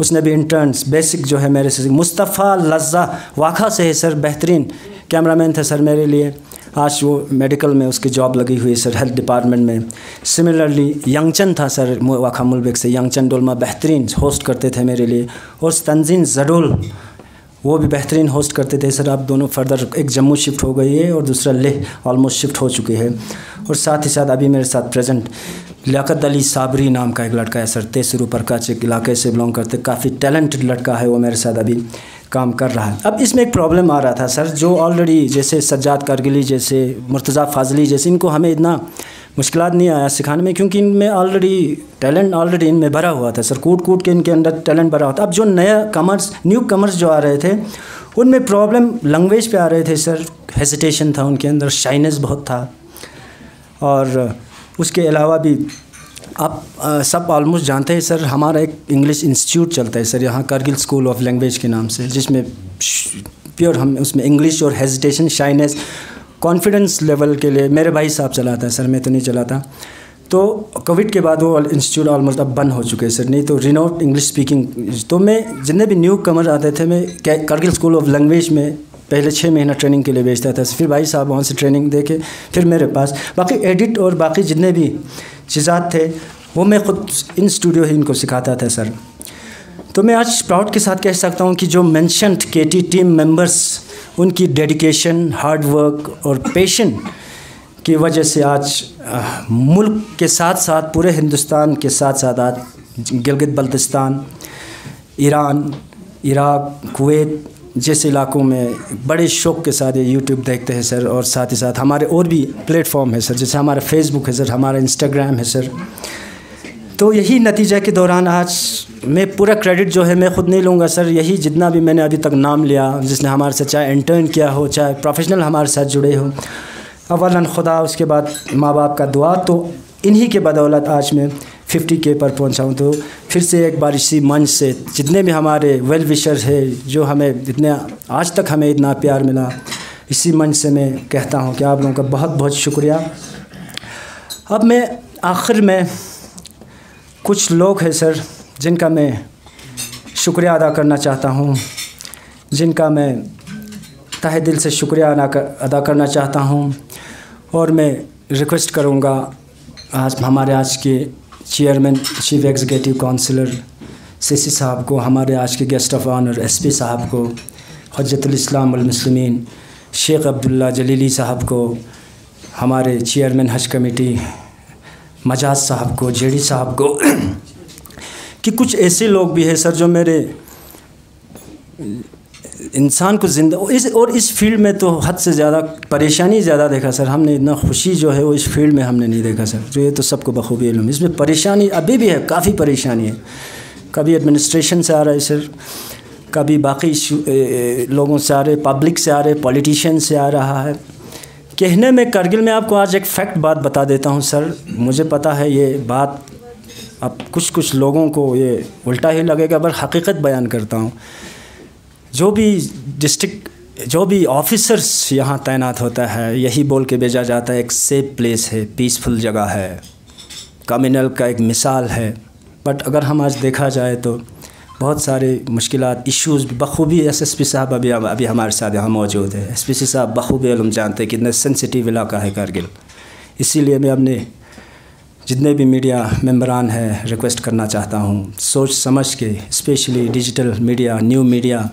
उसने भी इंटर्न्स बेसिक जो है मेरे से, मुस्तफ़ा लज्जा वाखा से है सर बेहतरीन कैमरामैन थे सर मेरे लिए. आज वो मेडिकल में उसकी जॉब लगी हुई है सर हेल्थ डिपार्टमेंट में. सिमिलरली यंगचन था सर वाखा मुलबेक से. यंगचन डोलमा बेहतरीन होस्ट करते थे मेरे लिए. और तंजीन जडोल वो भी बेहतरीन होस्ट करते थे सर। अब दोनों फर्दर एक जम्मू शिफ्ट हो गई है और दूसरा लेह ऑलमोस्ट शिफ्ट हो चुकी है। और साथ ही साथ अभी मेरे साथ प्रेजेंट लियाकत अली साबरी नाम का एक लड़का है सर। तेसरू परकाच इलाके से बिलोंग करते, काफ़ी टैलेंटेड लड़का है वो मेरे साथ अभी काम कर रहा है। अब इसमें एक प्रॉब्लम आ रहा था सर, जो ऑलरेडी जैसे सज्जाद कारगिली, जैसे मुर्तज़ा फाजली, जैसे इनको हमें इतना मुश्किल नहीं आया सिखाने में क्योंकि इनमें ऑलरेडी टैलेंट ऑलरेडी इनमें भरा हुआ था सर। कूट कूट के इनके अंदर टैलेंट भरा हुआ था अब जो नया कमर्स न्यू कमर्स जो आ रहे थे उनमें प्रॉब्लम लैंग्वेज पे आ रहे थे सर। हेजिटेशन था उनके अंदर शाइनेस बहुत था। और उसके अलावा भी आप आ, सब ऑलमोस्ट जानते हैं सर। हमारा एक इंग्लिश इंस्टीट्यूट चलता है सर यहाँ करगिल स्कूल ऑफ़ लैंग्वेज के नाम से जिसमें प्योर हम उसमें इंग्लिश और हेजिटेशन शाइनेस कॉन्फिडेंस लेवल के लिए, मेरे भाई साहब चलाता है, सर, मैं तो नहीं चलाता। तो कोविड के बाद वो इंस्टीट्यूट ऑलमोस्ट अब बंद हो चुके हैं, सर, नहीं तो रिनोट इंग्लिश स्पीकिंग तो मैं, जितने भी न्यू कमर आते थे, मैं करगिल स्कूल ऑफ़ लैंग्वेज में पहले छः महीना ट्रेनिंग के लिए भेजता था, फिर भाई साहब वहाँ से ट्रेनिंग दे के फिर मेरे पास। बाकी एडिट और बाकी जितने भी चीज़ात थे, वो मैं ख़ुद इन स्टूडियो ही इनको सिखाता था, सर। तो मैं आज प्राउड के साथ कह सकता हूँ कि जो mentioned K T team members उनकी डेडिकेशन हार्डवर्क और पेशन की वजह से आज मुल्क के साथ साथ, पूरे हिंदुस्तान के साथ साथ आज Gilgit Baltistan, Iran, Iraq, Kuwait जैसे इलाकों में बड़े शौक़ के साथ ये यूट्यूब देखते हैं सर और साथ ही साथ हमारे और भी प्लेटफॉर्म है सर, जैसे हमारा फेसबुक है सर, हमारा इंस्टाग्राम है सर। तो यही नतीजा के दौरान आज मैं पूरा क्रेडिट जो है मैं ख़ुद नहीं लूँगा सर यही जितना भी मैंने अभी तक नाम लिया, जिसने हमारे साथ चाहे इंटर्न किया हो, चाहे प्रोफेशनल हमारे साथ जुड़े हो। अवला खुदा, उसके बाद माँ बाप का दुआ। तो इन्हीं के बदौलत आज मैं फिफ्टी के पर पहुँचाऊँ तो फिर से एक बार इसी मंच से जितने भी हमारे वेल विशर्स है, जो हमें जितने आज तक हमें इतना प्यार मिला, इसी मंच से मैं कहता हूँ कि आप लोगों का बहुत बहुत शुक्रिया। अब मैं आखिर में कुछ लोग हैं सर, जिनका मैं शुक्रिया अदा करना चाहता हूँ। जिनका मैं तहे दिल से शुक्रिया अदा कर अदा करना चाहता हूँ और मैं रिक्वेस्ट करूँगा आज हमारे आज के chairman chief executive councillor C C को, हमारे आज के गेस्ट ऑफ़ ऑनर एसपी साहब को मुस्लिमीन शेख अब्दुल्ला जलीली साहब को, हमारे चेयरमैन हज कमेटी मजाज साहब को, जेडी साहब को, (clears throat) कि कुछ ऐसे लोग भी हैं सर जो मेरे इंसान को ज़िंदा इस, और इस फ़ील्ड में तो हद से ज़्यादा परेशानी ज़्यादा देखा सर, हमने इतना खुशी जो है वो इस फ़ील्ड में हमने नहीं देखा सर। जो ये तो सबको बखूबी इलम इसमें परेशानी अभी भी है, काफ़ी परेशानी है। कभी एडमिनिस्ट्रेशन से आ रहा है सर, कभी बाकी लोगों से आ रहे पब्लिक से आ रहे पॉलिटिशियन से आ रहा है। कहने में करगिल में आपको आज एक फैक्ट बात बता देता हूँ, सर। मुझे पता है ये बात अब कुछ कुछ लोगों को ये उल्टा ही लगेगा पर हकीकत बयान करता हूँ। जो भी डिस्ट्रिक्ट जो भी ऑफिसर्स यहाँ तैनात होता है, यही बोल के भेजा जाता है, एक सेफ़ प्लेस है पीसफुल जगह है। कम्युनल का एक मिसाल है। बट अगर हम आज देखा जाए तो बहुत सारे मुश्किल इश्यूज़ बखूबी एस एस पी साहब अभी अभी हमारे साथ यहाँ मौजूद है। एस पी सी साहब बखूबी हम जानते हैं, कितना सेंसिटिव इलाका है कारगिल। इसीलिए मैं अपने जितने भी मीडिया मेम्बरान हैं रिक्वेस्ट करना चाहता हूँ। सोच समझ के specially digital media new media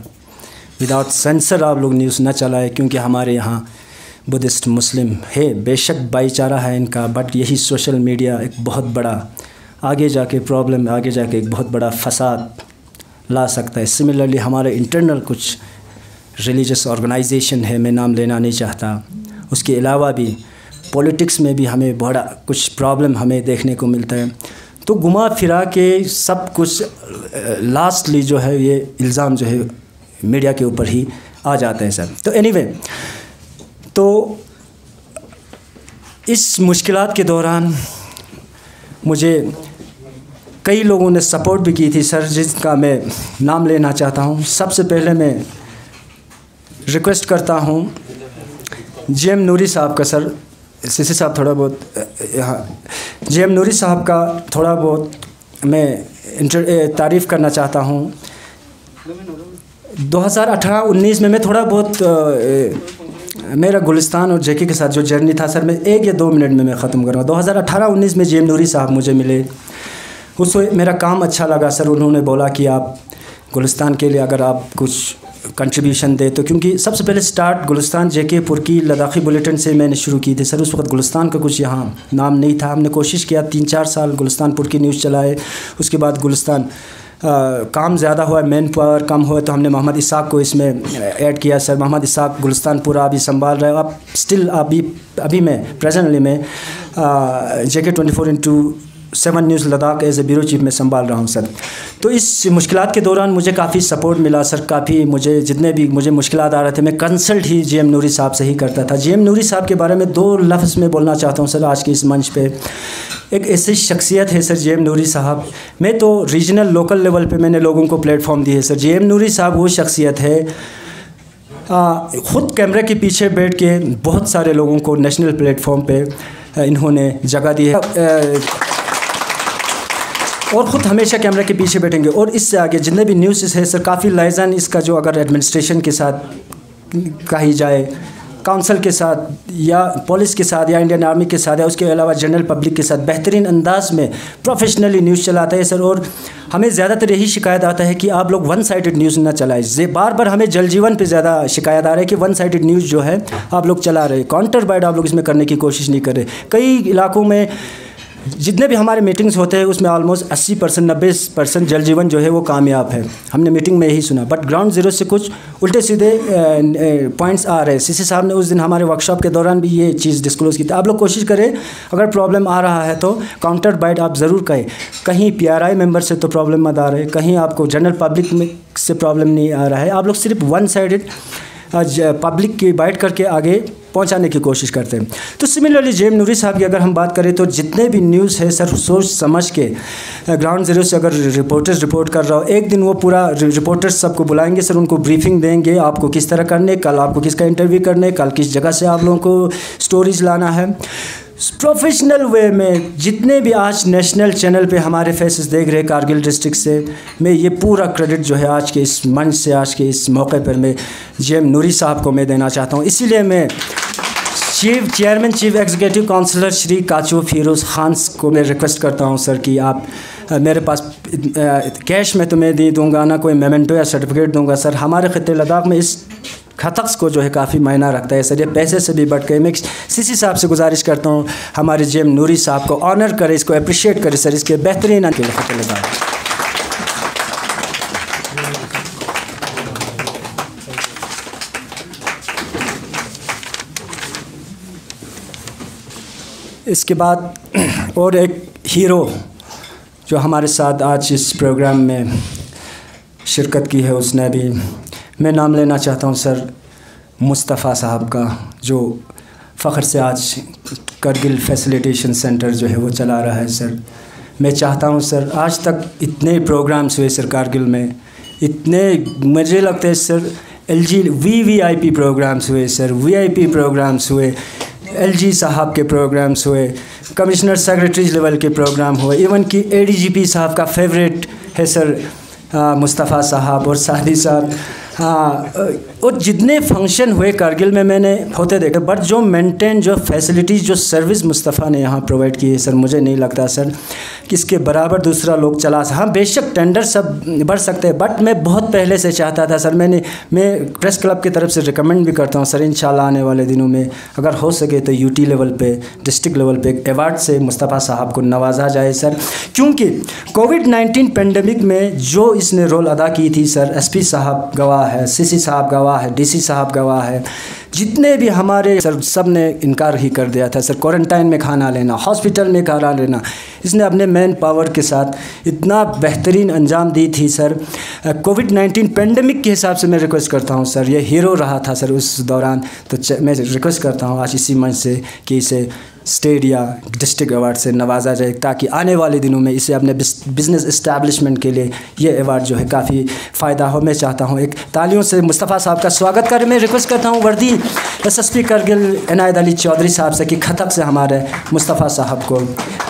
without censor आप लोग न्यूज़ न चलाए, क्योंकि हमारे यहाँ बुद्धिस्ट मुस्लिम है। बेशक भाईचारा है इनका बट यही सोशल मीडिया एक बहुत बड़ा, आगे जाके प्रॉब्लम आगे जाके एक बहुत बड़ा फसाद ला सकता है। सिमिलरली हमारे इंटरनल कुछ रिलीजियस ऑर्गेनाइजेशन है, मैं नाम लेना नहीं चाहता। उसके अलावा भी पॉलिटिक्स में भी हमें बड़ा कुछ प्रॉब्लम हमें देखने को मिलता है। तो घुमा फिरा के सब कुछ लास्टली जो है, ये इल्ज़ाम जो है मीडिया के ऊपर ही आ जाते हैं सर। तो एनीवे तो इस मुश्किलात के दौरान मुझे कई लोगों ने सपोर्ट भी की थी, सर जिसका मैं नाम लेना चाहता हूँ। सबसे पहले मैं रिक्वेस्ट करता हूँ जे एम नूरी साहब का, सर सी साहब थोड़ा बहुत, यहाँ जे एम नूरी साहब का थोड़ा बहुत मैं तारीफ़ करना चाहता हूँ। 2018-19 में मैं थोड़ा बहुत मेरा गुलिस्तान और जेके के साथ जो जर्नी था, सर, मैं एक या दो मिनट में मैं ख़त्म करूँगा। 2018-19 में जे एम नूरी साहब मुझे मिले। उस मेरा काम अच्छा लगा सर। उन्होंने बोला कि आप गुलिस्तान के लिए अगर आप कुछ कंट्रीब्यूशन दे तो क्योंकि सबसे पहले स्टार्ट गुलिस्तान जेके पुर की लद्दाखी बुलेटिन से मैंने शुरू की थी। सर उस वक्त गुलिस्तान का कुछ यहाँ नाम नहीं था। हमने कोशिश किया तीन चार साल गुलिस्तान पुर की न्यूज़ चलाए। उसके बाद गुलिस्तान आ, काम ज़्यादा हुआ मैन पावर कम हुआ तो हमने मोहम्मद इसाक को इसमें ऐड किया। सर मोहम्मद इसाक गुलस्तान पूरा अभी संभाल रहे हो। अब स्टिल अभी अभी मैं प्रेजेंटली में J K twenty four into seven news Ladakh as a bureau chief में संभाल रहा हूँ, सर। तो इस मुश्किल के दौरान मुझे काफ़ी सपोर्ट मिला, सर। काफ़ी मुझे जितने भी मुझे मुश्किल आ रहे थे, मैं कंसल्ट ही जे एम नूरी साहब से ही करता था। जे एम नूरी साहब के बारे में दो लफ्ज़ में बोलना चाहता हूँ, सर, आज के इस मंच पर एक ऐसी शख्सियत है, सर जे एम नूरी साहब। मैं तो रीजनल, लोकल लेवल पर मैंने लोगों को प्लेटफॉर्म दिए, सर। जे एम नूरी साहब वो शख्सियत है ख़ुद कैमरे के पीछे बैठ के बहुत सारे लोगों को नेशनल प्लेटफॉर्म पे इन्होंने जगह दी है। और ख़ुद हमेशा कैमरे के पीछे बैठेंगे। और इससे आगे जितने भी न्यूज़ है, सर, काफ़ी लाइजान इसका जो अगर एडमिनिस्ट्रेशन के साथ कही जाए काउंसिल के साथ या पुलिस के साथ या इंडियन आर्मी के साथ या उसके अलावा जनरल पब्लिक के साथ बेहतरीन अंदाज में प्रोफेशनली न्यूज़ चलाता है सर। और हमें ज़्यादातर यही शिकायत आता है कि आप लोग वन साइडेड न्यूज़ ना चलाएँ। जे, बार बार हमें जल जीवन पर ज़्यादा शिकायत आ रही है कि वन साइडेड न्यूज़ जो है आप लोग चला रहे काउंटर बाइड आप लोग इसमें करने की कोशिश नहीं कर रहे। कई इलाकों में जितने भी हमारे मीटिंग्स होते हैं, उसमें ऑलमोस्ट 80 परसेंट, नब्बे परसेंट जल जीवन जो है वो कामयाब है। हमने मीटिंग में यही सुना। बट ग्राउंड ज़ीरो से कुछ उल्टे सीधे पॉइंट्स आ रहे हैं। सीसी साहब ने उस दिन हमारे वर्कशॉप के दौरान भी ये चीज़ डिस्क्लोज़ की थी। आप लोग कोशिश करें, अगर प्रॉब्लम आ रहा है तो काउंटर बाइट आप ज़रूर कहें कहीं पी आर आई मेंबर से तो प्रॉब्लम मत आ रहे। कहीं आपको जनरल पब्लिक में से प्रॉब्लम नहीं आ रहा है। आप लोग सिर्फ़ वन साइडेड पब्लिक की बाइट करके आगे पहुँचाने की कोशिश करते हैं। तो सिमिलरली जेम नूरी साहब की अगर हम बात करें तो जितने भी न्यूज़ है सर सोच समझ के ग्राउंड ज़ीरो से अगर रिपोर्टर्स रिपोर्ट कर रहा हो, एक दिन वो पूरा रिपोर्टर्स सबको बुलाएँगे सर उनको ब्रीफिंग देंगे, आपको किस तरह करने, कल आपको किसका इंटरव्यू करने, कल किस जगह से आप लोगों को स्टोरीज लाना है। प्रोफेशनल वे में जितने भी आज नेशनल चैनल पे हमारे फेसेस देख रहे कारगिल डिस्ट्रिक्ट से, मैं ये पूरा क्रेडिट जो है आज के इस मंच से, आज के इस मौके पर मैं जे एम नूरी साहब को मैं देना चाहता हूँ। इसीलिए मैं chief chairman chief executive councillor Shri Kachu Feroz Khan को मैं रिक्वेस्ट करता हूँ सर कि आप मेरे पास कैश में तुम्हें दे दूँगा, ना कोई मेमेंटो या सर्टिफिकेट दूँगा सर हमारे ख़त लद्दाख में इस खतक्स को जो है काफ़ी मायना रखता है। ये पैसे से भी बढ़ के मैं सीसी साहब से गुजारिश करता हूँ, हमारे जेम नूरी साहब को ऑनर करें, इसको अप्रिशिएट करें सर इसके बेहतरीन लगा इसके बाद (clears throat) और एक हीरो जो हमारे साथ आज इस प्रोग्राम में शिरकत की है, उसने भी मैं नाम लेना चाहता हूँ सर मुस्तफ़ा साहब का, जो फ़ख्र से आज करगिल फैसिलिटेशन सेंटर जो है वो चला रहा है सर। मैं चाहता हूँ सर, आज तक इतने प्रोग्राम्स हुए सर कारगिल में, इतने, मुझे लगता है sir, L G V V I P programs हुए sir V I P programs हुए, एल जी साहब के प्रोग्राम्स हुए, कमिश्नर सेक्रेटरीज लेवल के प्रोग्राम हुए, इवन कि ए डी जी पी साहब का फेवरेट है सर मुस्तफ़ा साहब और सादी साहब। हाँ और जितने फ़ंक्शन हुए कारगिल में मैंने होते देखे बट जो मेंटेन जो फैसिलिटीज़ जो सर्विस मुस्तफ़ा ने यहाँ प्रोवाइड की है सर मुझे नहीं लगता सर कि इसके बराबर दूसरा लोग चला हाँ बेशक टेंडर सब बढ़ सकते हैं बट मैं बहुत पहले से चाहता था सर मैंने, मैं प्रेस क्लब की तरफ़ से रिकमेंड भी करता हूँ सर इन आने वाले दिनों में अगर हो सके तो यूटी लेवल पर डिस्ट्रिक्ट लेवल पर एक अवार्ड से मुस्तफ़ा साहब को नवाजा जाए सर क्योंकि कोविड नाइन्टीन पेंडेमिक में जो इसने रोल अदा की थी सर एसपी साहब गवाह है सी साहब गवाह है डीसी साहब गवाह है। जितने भी हमारे सर सबने इनकार ही कर दिया था, सर क्वारंटाइन में खाना लेना हॉस्पिटल में खाना लेना, इसने अपने मैन पावर के साथ इतना बेहतरीन अंजाम दी थी, सर। कोविड नाइन्टीन पेंडेमिक के हिसाब से मैं रिक्वेस्ट करता हूँ, सर, ये हीरो रहा था, सर, उस दौरान। तो मैं रिक्वेस्ट करता हूँ आज इसी मंच से कि इसे स्टेट या डिस्ट्रिक्ट अवार्ड से नवाजा जाए ताकि आने वाले दिनों में इसे अपने बिज़नेस इस्टेब्लिशमेंट के लिए ये अवार्ड जो है काफ़ी फ़ायदा हो। मैं चाहता हूँ एक तालियों से मुस्तफ़ा साहब का स्वागत कर मैं रिक्वेस्ट करता हूँ worthy S S P Kargil Inayat Ali Chaudhary साहब से कि खतक से हमारे मुस्तफ़ा साहब को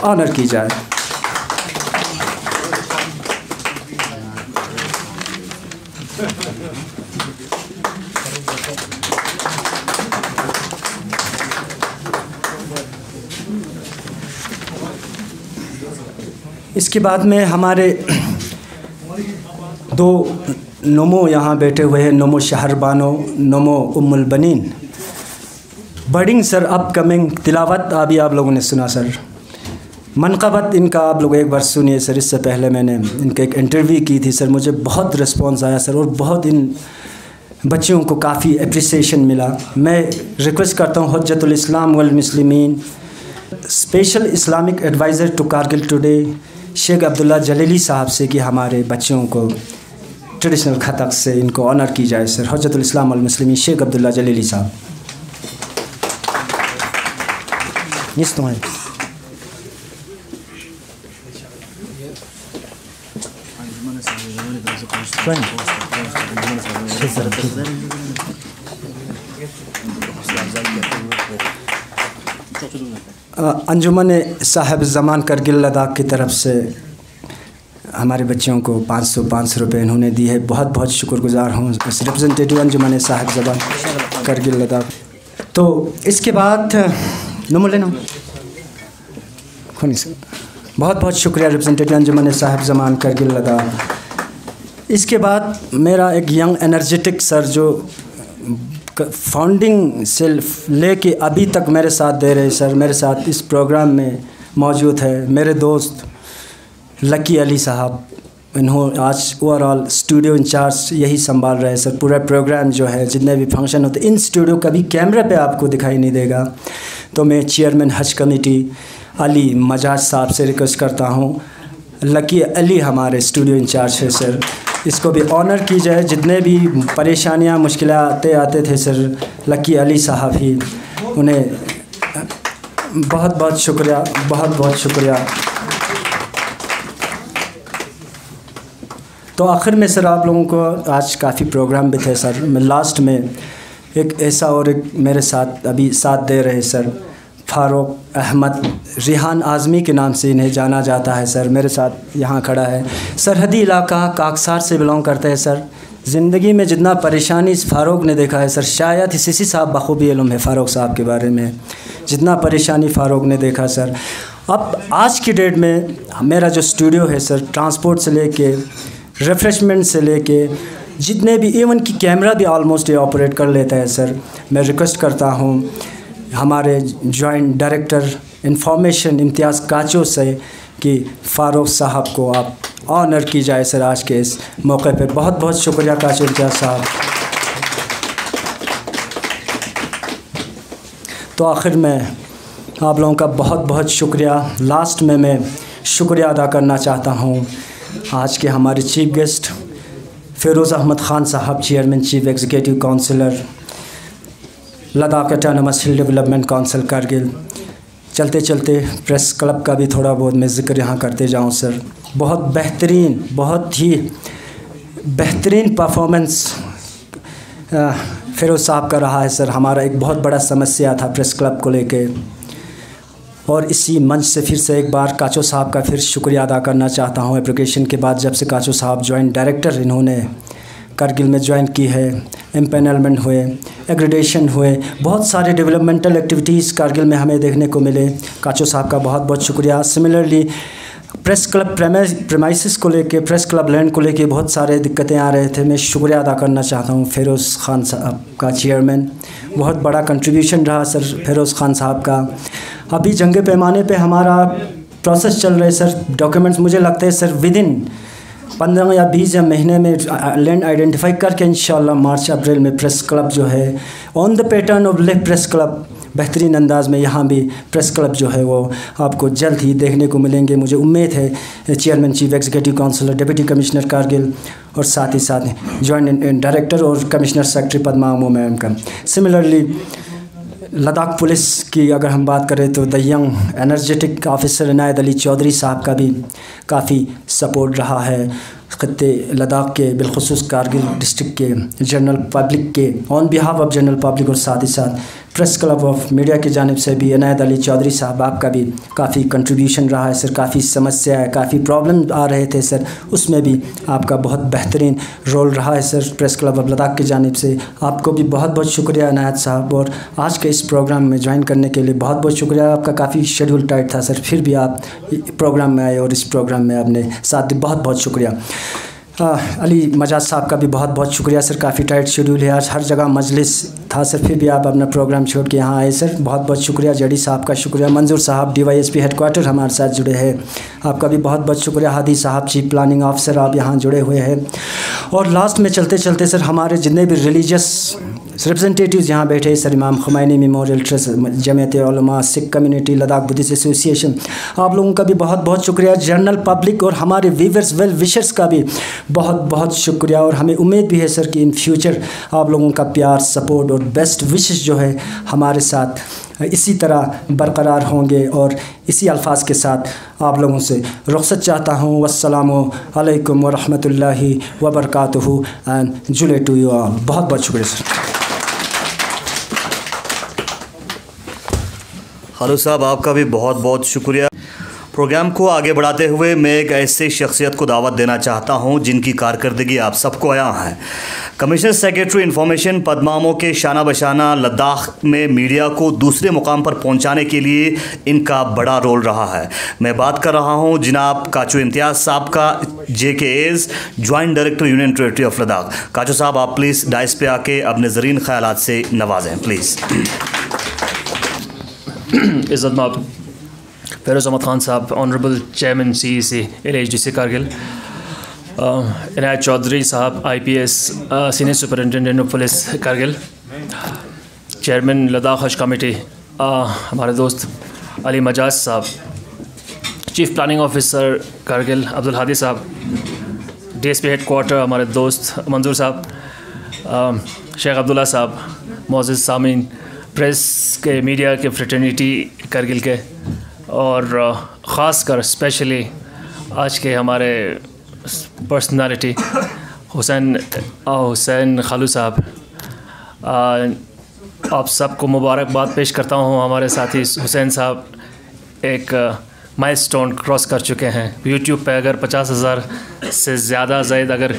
ऑनर की जाए। इसके बाद में हमारे दो नमो यहाँ बैठे हुए हैं, नमो शहरबानो, नमो Ummul Banin. Budding sir upcoming तिलावत अभी आप लोगों ने सुना सर। मनकबत इनका आप लोग एक बार सुनिए सर, इससे पहले मैंने इनका एक इंटरव्यू की थी सर, मुझे बहुत रिस्पांस आया सर, और बहुत इन बच्चों को काफ़ी अप्रिसिएशन मिला। मैं रिक्वेस्ट करता हूँ हजतुल इस्लाम वल special Islamic adviser to Kargil Today Sheikh Abdullah Jalili साहब से कि हमारे बच्चों को ट्रेडिशनल खतक से इनको ऑनर की जाए सर हजरतुल इस्लाम मुस्लिम शेख अब्दुल्ला जलीली साहब। तो अंजुमन साहब ज़मान करगिल लद्दाख की तरफ़ से हमारे बच्चों को 500 सौ, पाँच सौ रुपये इन्होंने दी है। बहुत बहुत शुक्रगुजार हूँ। रिप्रेजेंटेटिव अंजुमन साहब ज़बान करगिल लद्दाख। तो इसके बाद नमो लेना। बहुत बहुत शुक्रिया रिप्रेजेंटेटिव अंजुमन साहब ज़मान करगिल लद्दाख। इसके बाद मेरा एक यंग एनर्जेटिक सर जो फाउंडिंग से लेके अभी तक मेरे साथ दे रहे सर मेरे साथ इस प्रोग्राम में मौजूद है। मेरे दोस्त लकी अली साहब, इन्हों आज ओवरऑल स्टूडियो इंचार्ज यही संभाल रहे हैं सर। पूरा प्रोग्राम जो है, जितने भी फ़ंक्शन होते, इन स्टूडियो कभी कैमरे पे आपको दिखाई नहीं देगा। तो मैं चेयरमैन हज कमेटी अली मजाज साहब से रिक्वेस्ट करता हूँ। लकी अली हमारे स्टूडियो इंचार्ज है सर। इसको भी ऑनर की जाए जितने भी परेशानियाँ मुश्किल आते आते थे सर, लकी अली साहब ही, उन्हें बहुत बहुत शुक्रिया, बहुत बहुत शुक्रिया। तो आखिर में सर आप लोगों को आज काफ़ी प्रोग्राम भी थे सर। मैं लास्ट में एक ऐसा और एक मेरे साथ अभी साथ दे रहे सर, फ़ारूक अहमद रिहान आज़मी के नाम से इन्हें जाना जाता है सर। मेरे साथ यहाँ खड़ा है। सरहदी इलाका काकसार से बिलोंग करते हैं सर। ज़िंदगी में जितना परेशानी इस फ़ारूक ने देखा है, सर, शायद ही सीसी साहब बखूबी इलम है फ़ारूक साहब के बारे में। जितना परेशानी फ़ारूक ने देखा, सर। अब आज की डेट में मेरा जो स्टूडियो है, सर, ट्रांसपोर्ट से लेके, रिफ़्रेशमेंट से लेके, जितने भी इवन की कैमरा भी ऑलमोस्ट ये ऑपरेट कर लेता है, सर। मैं रिक्वेस्ट करता हूँ, हमारे जॉइंट डायरेक्टर इंफॉर्मेशन इम्तियाज़ काचो से कि फ़ारूक साहब को आप ऑनर की जाए सर आज के इस मौके पे। बहुत बहुत शुक्रिया काचो इम्तियाज़ साहब। तो आखिर में आप लोगों का बहुत बहुत शुक्रिया। लास्ट में मैं शुक्रिया अदा करना चाहता हूँ आज के हमारे चीफ गेस्ट, फ़िरोज़ अहमद ख़ान साहब chairman chief executive councillor Ladakh autonomous hill development council Kargil. चलते चलते प्रेस क्लब का भी थोड़ा बहुत मैं ज़िक्र यहाँ करते जाऊँ सर बहुत बेहतरीन, बहुत ही बेहतरीन परफॉर्मेंस फिरोज साहब का रहा है सर। हमारा एक बहुत बड़ा समस्या था प्रेस क्लब को लेके। और इसी मंच से फिर से एक बार काचो साहब का फिर शुक्रिया अदा करना चाहता हूँ। एप्लीकेशन के बाद जब से काचो साहब जॉइंट डायरेक्टर इन्होंने करगिल में ज्वाइन की है एम्पेनलमेंट हुए एग्रेडेशन हुए, बहुत सारे डेवलपमेंटल एक्टिविटीज़ कारगिल में हमें देखने को मिले। काचो साहब का बहुत बहुत शुक्रिया। सिमिलरली प्रेस क्लब प्रेमाइसिस को लेके प्रेस क्लब लैंड को लेके बहुत सारे दिक्कतें आ रहे थे। मैं शुक्रिया अदा करना चाहता हूँ फेरोज़ ख़ान साहब का चेयरमैन बहुत बड़ा कंट्रीब्यूशन रहा सर फेरोज़ ख़ान साहब का। अभी जंगे पैमाने पे हमारा प्रोसेस चल रहा है सर। डॉक्यूमेंट्स मुझे लगता है सर विद इन पंद्रह या बीस या महीने में लैंड आइडेंटिफाई करके इन मार्च, अप्रैल में प्रेस क्लब जो है on the pattern of left press club बेहतरीन अंदाज में यहाँ भी प्रेस क्लब जो है वो आपको जल्द ही देखने को मिलेंगे। मुझे उम्मीद है, chairman chief executive councillor, deputy commissioner Kargil और साथ ही साथ जॉइंट डायरेक्टर और कमिश्नर सेक्रेटरी पदमा मैम का। सिमिलरली, लद्दाख पुलिस की अगर हम बात करें तो the young energetic officer Inayat Ali Chaudhary साहब का भी काफ़ी सपोर्ट रहा है। ख़त्े लद्दाख के बिलखसूस कारगिल डिस्ट्रिक्ट के जनरल पब्लिक के, on behalf of general public और साथ ही साथ प्रेस क्लब ऑफ़ मीडिया की जानब से भी अनायत अली चौधरी साहब, आपका भी काफ़ी कंट्रीब्यूशन रहा है, सर। काफ़ी समस्या है, काफ़ी प्रॉब्लम आ रहे थे, सर। उसमें भी आपका बहुत बेहतरीन रोल रहा है, sir, press club of Ladakh की जानब से। आपको भी बहुत बहुत शुक्रिया अनायत साहब। और आज के इस प्रोग्राम में ज्वाइन करने के लिए बहुत बहुत शुक्रिया। आपका काफ़ी शेड्यूल टाइट था, सर। फिर भी आप प्रोग्राम में आए और इस प्रोग्राम में आपने साथ दी। बहुत बहुत शुक्रिया। अली मजाज साहब का भी बहुत बहुत शुक्रिया सर, काफ़ी टाइट शेड्यूल है आज। हर जगह मजलिस था सर, फिर भी आप अपना प्रोग्राम छोड़ के यहाँ आए सर। बहुत बहुत शुक्रिया, जडी साहब का शुक्रिया, मंजूर साहब D Y S P headquarter हमारे साथ जुड़े हैं। आपका भी बहुत बहुत शुक्रिया, हादी साहब चीफ प्लानिंग ऑफिसर आप यहाँ जुड़े हुए हैं। और लास्ट में चलते चलते सर, हमारे जितने भी रिलीजियस रिप्रेजेंटेटिव यहाँ बैठे sir Imam Khomeini memorial trust Jamiat Sikh community Ladakh Buddhist association आप लोगों का भी बहुत बहुत शुक्रिया। जनरल पब्लिक और हमारे वीवर्स वेल विशर्स का भी बहुत बहुत शुक्रिया। और हमें उम्मीद भी है, सर, कि इन फ्यूचर आप लोगों का प्यार सपोर्ट और बेस्ट विशेष जो है हमारे साथ इसी तरह बरकरार होंगे। और इसी अल्फाज के साथ आप लोगों से रुख्सत चाहता हूँ। वसलम वरहमल वबरक एंड जुले टू यू ऑल बहुत बहुत शुक्रिया, सर। खालू साहब, आपका भी बहुत बहुत शुक्रिया। प्रोग्राम को आगे बढ़ाते हुए मैं एक ऐसे शख्सियत को दावत देना चाहता हूँ, जिनकी कारकर्दगी आप सबको आया है। कमिश्नर सेक्रेटरी इन्फॉर्मेशन पदमामो के शाना बशाना लद्दाख में मीडिया को दूसरे मुकाम पर पहुँचाने के लिए इनका बड़ा रोल रहा है। मैं बात कर रहा हूँ जनाब काचू इम्तियाज़ साहब का J K as joint director union territory of Ladakh. Kachu साहब, आप प्लीज़ डाइस पे आके अपने ज़रीन ख्याल से नवाजें, प्लीज़। इज़्ज़त माब फेरोज़ अहमद ख़ान साहब honourable chairman C E C L H D C Kargil Inayat Chaudhary साहब I P S senior superintendent of police Kargil chairman Ladakh Haj committee हमारे दोस्त अली मजाज साहब chief planning officer Kargil Abdul Hadi साहब D S P headquarter हमारे दोस्त मंजूर साहब शेख अब्दुल्ला साहब मोज़ सामीन प्रेस के, मीडिया के, फ्रेटर्निटी करगिल के और ख़ास कर स्पेशली आज के हमारे पर्सनालिटी हुसैन हुसैन खालू साहब। आप सबको मुबारकबाद पेश करता हूँ। हमारे साथी हुसैन साहब एक माइलस्टोन क्रॉस कर चुके हैं। यूट्यूब पे अगर पचास हज़ार से ज़्यादा जायद अगर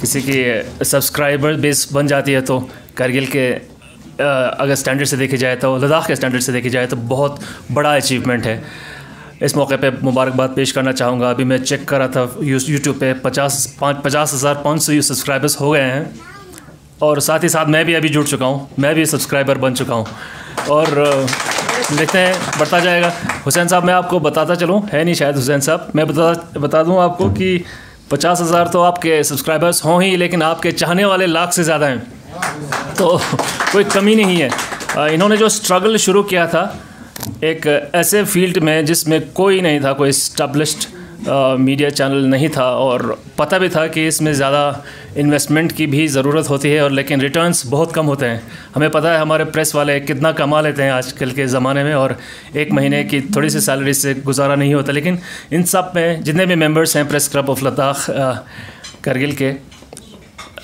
किसी की सब्सक्राइबर बेस बन जाती है तो करगिल के अगर स्टैंडर्ड से देखी जाए तो लद्दाख के स्टैंडर्ड से देखी जाए तो बहुत बड़ा अचीवमेंट है। इस मौके पे मुबारकबाद पेश करना चाहूँगा। अभी मैं चेक कर रहा था यूट्यूब पे पचास पाँच पचास हज़ार पाँच सौ सब्सक्राइबर्स हो गए हैं। और साथ ही साथ मैं भी अभी जुड़ चुका हूँ। मैं भी सब्सक्राइबर बन चुका हूँ। और देखते हैं, बढ़ता जाएगा। हुसैन साहब, मैं आपको बताता चलूँ। है नहीं शायद हुसैन साहब। मैं बता बता दूँ आपको कि पचास हज़ार तो आपके सब्सक्राइबर्स हों ही, लेकिन आपके चाहने वाले लाख से ज़्यादा हैं। तो कोई कमी नहीं है। इन्होंने जो स्ट्रगल शुरू किया था, एक ऐसे फ़ील्ड में जिसमें कोई नहीं था, कोई इस्टब्लिश्ड मीडिया चैनल नहीं था और पता भी था कि इसमें ज़्यादा इन्वेस्टमेंट की भी ज़रूरत होती है और लेकिन रिटर्न्स बहुत कम होते हैं। हमें पता है हमारे प्रेस वाले कितना कमा लेते हैं आजकल के ज़माने में और एक महीने की थोड़ी सी सैलरी से गुजारा नहीं होता। लेकिन इन सब में जितने भी मेंबर्स हैं press club of Ladakh Kargil के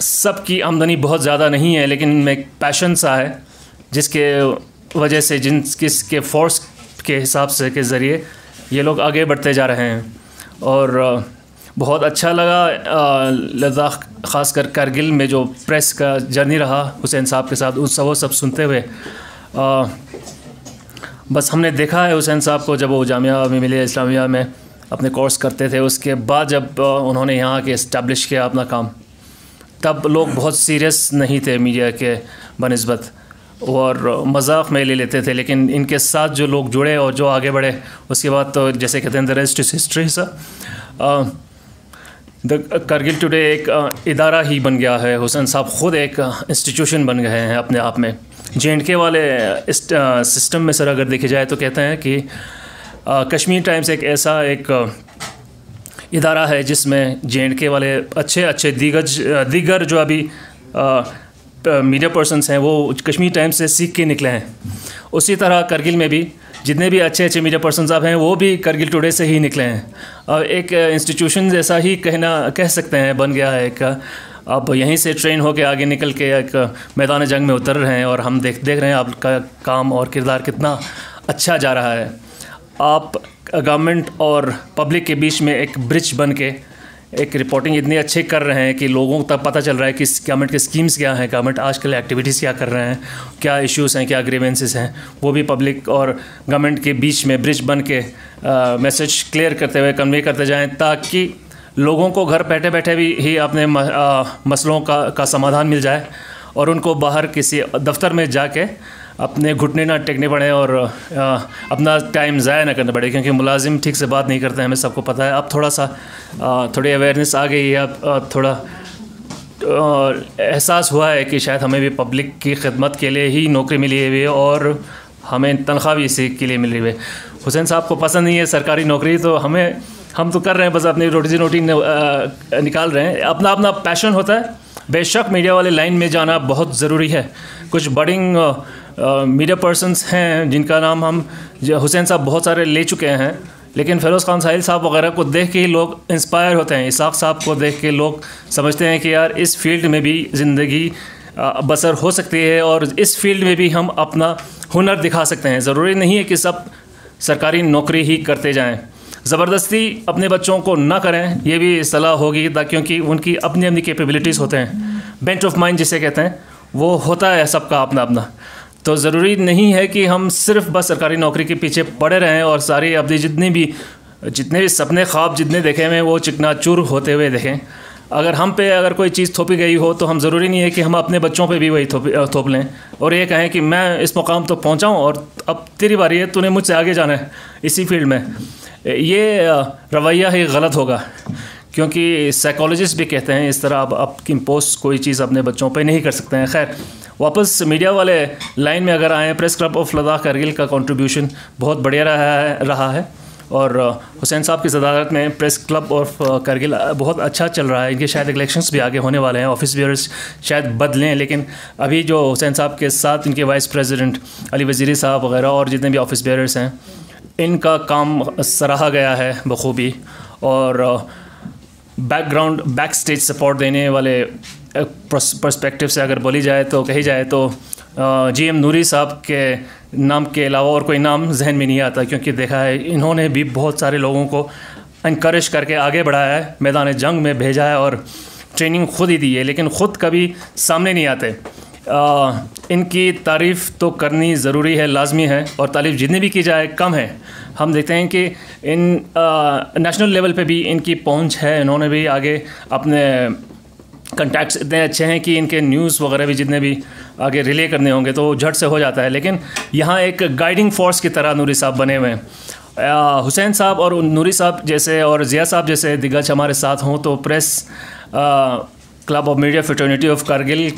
सबकी आमदनी बहुत ज़्यादा नहीं है लेकिन इनमें एक पैशन सा है जिसके वजह से जिन किसके फोर्स के हिसाब से के ज़रिए ये लोग आगे बढ़ते जा रहे हैं। और बहुत अच्छा लगा लद्दाख ख़ास कर करगिल में जो प्रेस का जर्नी रहा हुसैन साहब के साथ उस सब वो सब सुनते हुए। आ, बस हमने देखा है हुसैन साहब को जब वो जामिया में मिले इस्लामिया में अपने कोर्स करते थे उसके बाद जब उन्होंने यहाँ के इस्टेब्लिश किया अपना काम। तब लोग बहुत सीरियस नहीं थे मीडिया के बनस्बत। और मज़ाक में ले लेते थे, लेकिन इनके साथ जो लोग जुड़े और जो आगे बढ़े, उसके बाद तो जैसे कहते हैं the rest is history sir the Kargil Today एक इदारा ही बन गया है। हुसैन साहब ख़ुद एक इंस्टीट्यूशन बन गए हैं अपने आप में। जे के वाले इस सिस्टम में सर अगर देखे जाए तो कहते हैं कि कश्मीर टाइम्स एक ऐसा एक इदारा है जिसमें जे के वाले अच्छे अच्छे दिग्गज दिगर जो अभी मीडिया पर्सनस हैं, वो कश्मीर टाइम्स से सीख के निकले हैं। उसी तरह करगिल में भी, जितने भी अच्छे अच्छे मीडिया पर्सन साहब हैं, वो भी करगिल टुडे से ही निकले हैं। और एक इंस्टीट्यूशन जैसा ही कहना, कह सकते हैं, बन गया है एक अब यहीं से ट्रेन होके आगे निकल के एक मैदान जंग में उतर रहे हैं और हम देख देख रहे हैं आपका काम और किरदार कितना अच्छा जा रहा है। आप गवर्नमेंट और पब्लिक के बीच में एक ब्रिज बन के एक रिपोर्टिंग इतनी अच्छी कर रहे हैं कि लोगों तक पता चल रहा है कि गवर्नमेंट के स्कीम्स क्या हैं गवर्नमेंट आजकल एक्टिविटीज़ क्या कर रहे हैं, क्या इश्यूज़ हैं, क्या ग्रीवेंसेस हैं, वो भी पब्लिक और गवर्नमेंट के बीच में ब्रिज बन के मैसेज क्लियर करते हुए कन्वे करते जाएँ, ताकि लोगों को घर बैठे बैठे भी, ही अपने मसलों का का समाधान मिल जाए और उनको बाहर किसी दफ्तर में जाके अपने घुटने ना टेकने पड़े और आ, अपना टाइम ज़ाया ना करना पड़े क्योंकि मुलाजिम ठीक से बात नहीं करते हमें सबको पता है। अब थोड़ा सा आ, थोड़ी अवेयरनेस आ गई है अब थोड़ा एहसास हुआ है कि शायद हमें भी पब्लिक की खिदमत के लिए ही नौकरी मिली हुई है और हमें तनख्वाह भी इसी के लिए मिल रही है हुसैन साहब को पसंद नहीं है सरकारी नौकरी तो हमें हम तो कर रहे हैं बस अपनी रोटी रोटी निकाल रहे हैं। अपना अपना पैशन होता है। बेशक मीडिया वाले लाइन में जाना बहुत ज़रूरी है। कुछ बडिंग मीडिया पर्सनस हैं, जिनका नाम हम हुसैन साहब बहुत सारे ले चुके हैं, लेकिन फ़िरोज़ खान साहिल साहब वगैरह को देख के ही लोग इंस्पायर होते हैं। इसाक साहब को देख के लोग समझते हैं कि यार, इस फ़ील्ड में भी ज़िंदगी बसर हो सकती है और इस फ़ील्ड में भी हम अपना हुनर दिखा सकते हैं। ज़रूरी नहीं है कि सब सरकारी नौकरी ही करते जाएँ। ज़बरदस्ती अपने बच्चों को ना करें, ये भी सलाह होगी क्योंकि उनकी अपनी अपनी कैपेबिलिटीज़ होते हैं। बेंच ऑफ़ माइंड जिसे कहते हैं, वो होता है सबका अपना अपना तो ज़रूरी नहीं है कि हम सिर्फ़ बस सरकारी नौकरी के पीछे पड़े रहें और सारी अपनी जितनी भी, जितने भी सपने ख्वाब जितने देखे हुए वो चिकनाचूर होते हुए देखें। अगर हम पे अगर कोई चीज़ थोपी गई हो तो हम ज़रूरी नहीं है कि हम अपने बच्चों पे भी वही थोप थोप लें। और ये कहें कि मैं इस मुकाम तो पहुंचाऊं और अब तेरी बारी है, तूने मुझसे आगे जाना है इसी फ़ील्ड में। ये रवैया ही गलत होगा, क्योंकि साइकोलॉजिस्ट भी कहते हैं, इस तरह आप आप इम्पोज कोई चीज़ अपने बच्चों पर नहीं कर सकते हैं। खैर वापस मीडिया वाले लाइन में अगर आएँ press club of Ladakh Kargil का कंट्रीब्यूशन बहुत बढ़िया रहा है रहा है। और हुसैन साहब की सदारत में प्रेस क्लब ऑफ़ करगिल बहुत अच्छा चल रहा है। इनके शायद इलेक्शंस भी आगे होने वाले हैं। ऑफ़िस बियर्स शायद बदलें, लेकिन अभी जो हुसैन साहब के साथ इनके वाइस प्रेसिडेंट अली वजीरी साहब वगैरह और जितने भी ऑफ़िस बियर्स हैं, इनका काम सराहा गया है बखूबी। और बैकग्राउंड बैक स्टेज सपोर्ट देने वाले पर्सपेक्टिव से अगर बोली जाए तो कही जाए तो जी एम नूरी साहब के नाम के अलावा और कोई नाम जहन में नहीं आता क्योंकि देखा है इन्होंने भी बहुत सारे लोगों को इनक्रेज करके आगे बढ़ाया है मैदान जंग में भेजा है और ट्रेनिंग खुद ही दी है लेकिन ख़ुद कभी सामने नहीं आते। आ, इनकी तारीफ़ तो करनी ज़रूरी है लाजमी है और तारीफ़ जितनी भी की जाए कम है। हम देखते हैं कि इन नेशनल लेवल पे भी इनकी पहुँच है इन्होंने भी आगे अपने कंटैक्ट्स इतने अच्छे हैं कि इनके न्यूज़ वगैरह भी जितने भी आगे रिले करने होंगे तो झट से हो जाता है। लेकिन यहाँ एक गाइडिंग फोर्स की तरह नूरी साहब बने हुए हैं। हुसैन साहब और नूरी साहब जैसे और ज़िया साहब जैसे दिग्गज हमारे साथ हों तो press club of media fraternity of Kargil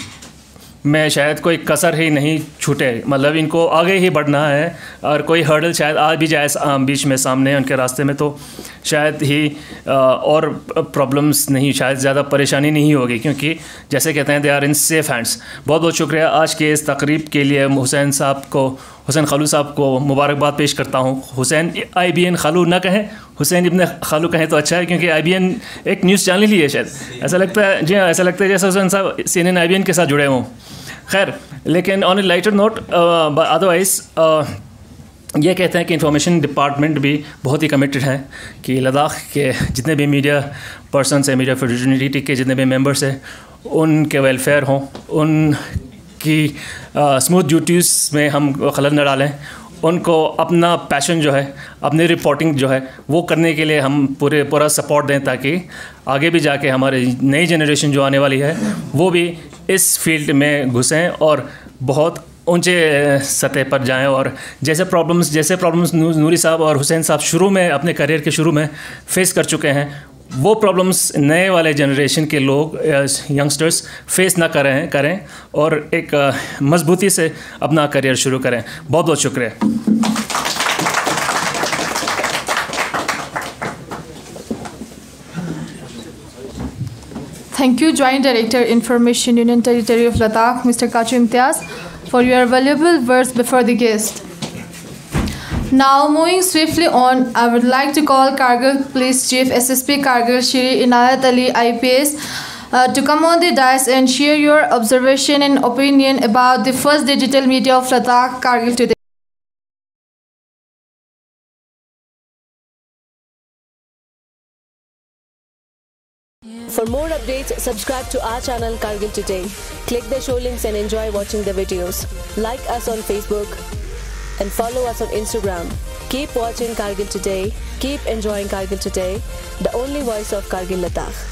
में शायद कोई कसर ही नहीं छूटे। मतलब इनको आगे ही बढ़ना है और कोई हर्डल शायद आ भी जाए बीच में सामने उनके रास्ते में तो शायद ही और प्रॉब्लम्स नहीं, शायद ज़्यादा परेशानी नहीं होगी, क्योंकि जैसे कहते हैं they are in safe hands बहुत बहुत शुक्रिया आज के इस तकरीब के लिए हुसैन साहब को, हुसैन खालू साहब को मुबारकबाद पेश करता हूँ। हुसैन आई बी एन खालू ना कहें हुसैन इब्न खालू कहें तो अच्छा है क्योंकि आई बी एन एक न्यूज़ चैनल ही है शायद। ऐसा लगता है, जी हाँ ऐसा लगता है जैसे हुसैन साहब सी एन आई के साथ जुड़े हों। खैर, लेकिन on a lighter note otherwise ये कहते हैं कि इंफॉर्मेशन डिपार्टमेंट भी बहुत ही कमिटेड है कि लद्दाख के जितने भी मीडिया पर्सनस हैं मीडिया फ्रेटर्निटी के जितने भी मेंबर्स हैं, उनके वेलफेयर हों, उनकी स्मूथ ड्यूटीज़ में हम खलल न डालें उनको अपना पैशन जो है, अपनी रिपोर्टिंग जो है, वो करने के लिए हम पूरे, पूरा सपोर्ट दें ताकि आगे भी जाके हमारे नई जनरेशन जो आने वाली है, वो भी इस फ़ील्ड में घुसें और बहुत ऊँचे सतह पर जाएँ और जैसे प्रॉब्लम्स जैसे प्रॉब्लम्स नूरी साहब और हुसैन साहब शुरू में, अपने करियर के शुरू में फेस कर चुके हैं वो प्रॉब्लम्स नए वाले जनरेशन के लोग यंगस्टर्स फेस ना करें करें और एक मजबूती से अपना करियर शुरू करें। बहुत बहुत शुक्रिया। Thank you joint director information union territory of Ladakh mister Kachu Imtiyaz for your valuable words before the guest Now, moving swiftly on, I would like to call Kargil Police Chief SSP Kargil Shri Inayat Ali IPS uh, to come on the dais and share your observation and opinion about the first digital media of Ladakh, Kargil today. For more updates, subscribe to our channel Kargil Today. Click the show links and enjoy watching the videos. Like us on Facebook and follow us on Instagram. Keep watching Kargil Today. Keep enjoying Kargil Today, the only voice of Kargil Ladakh.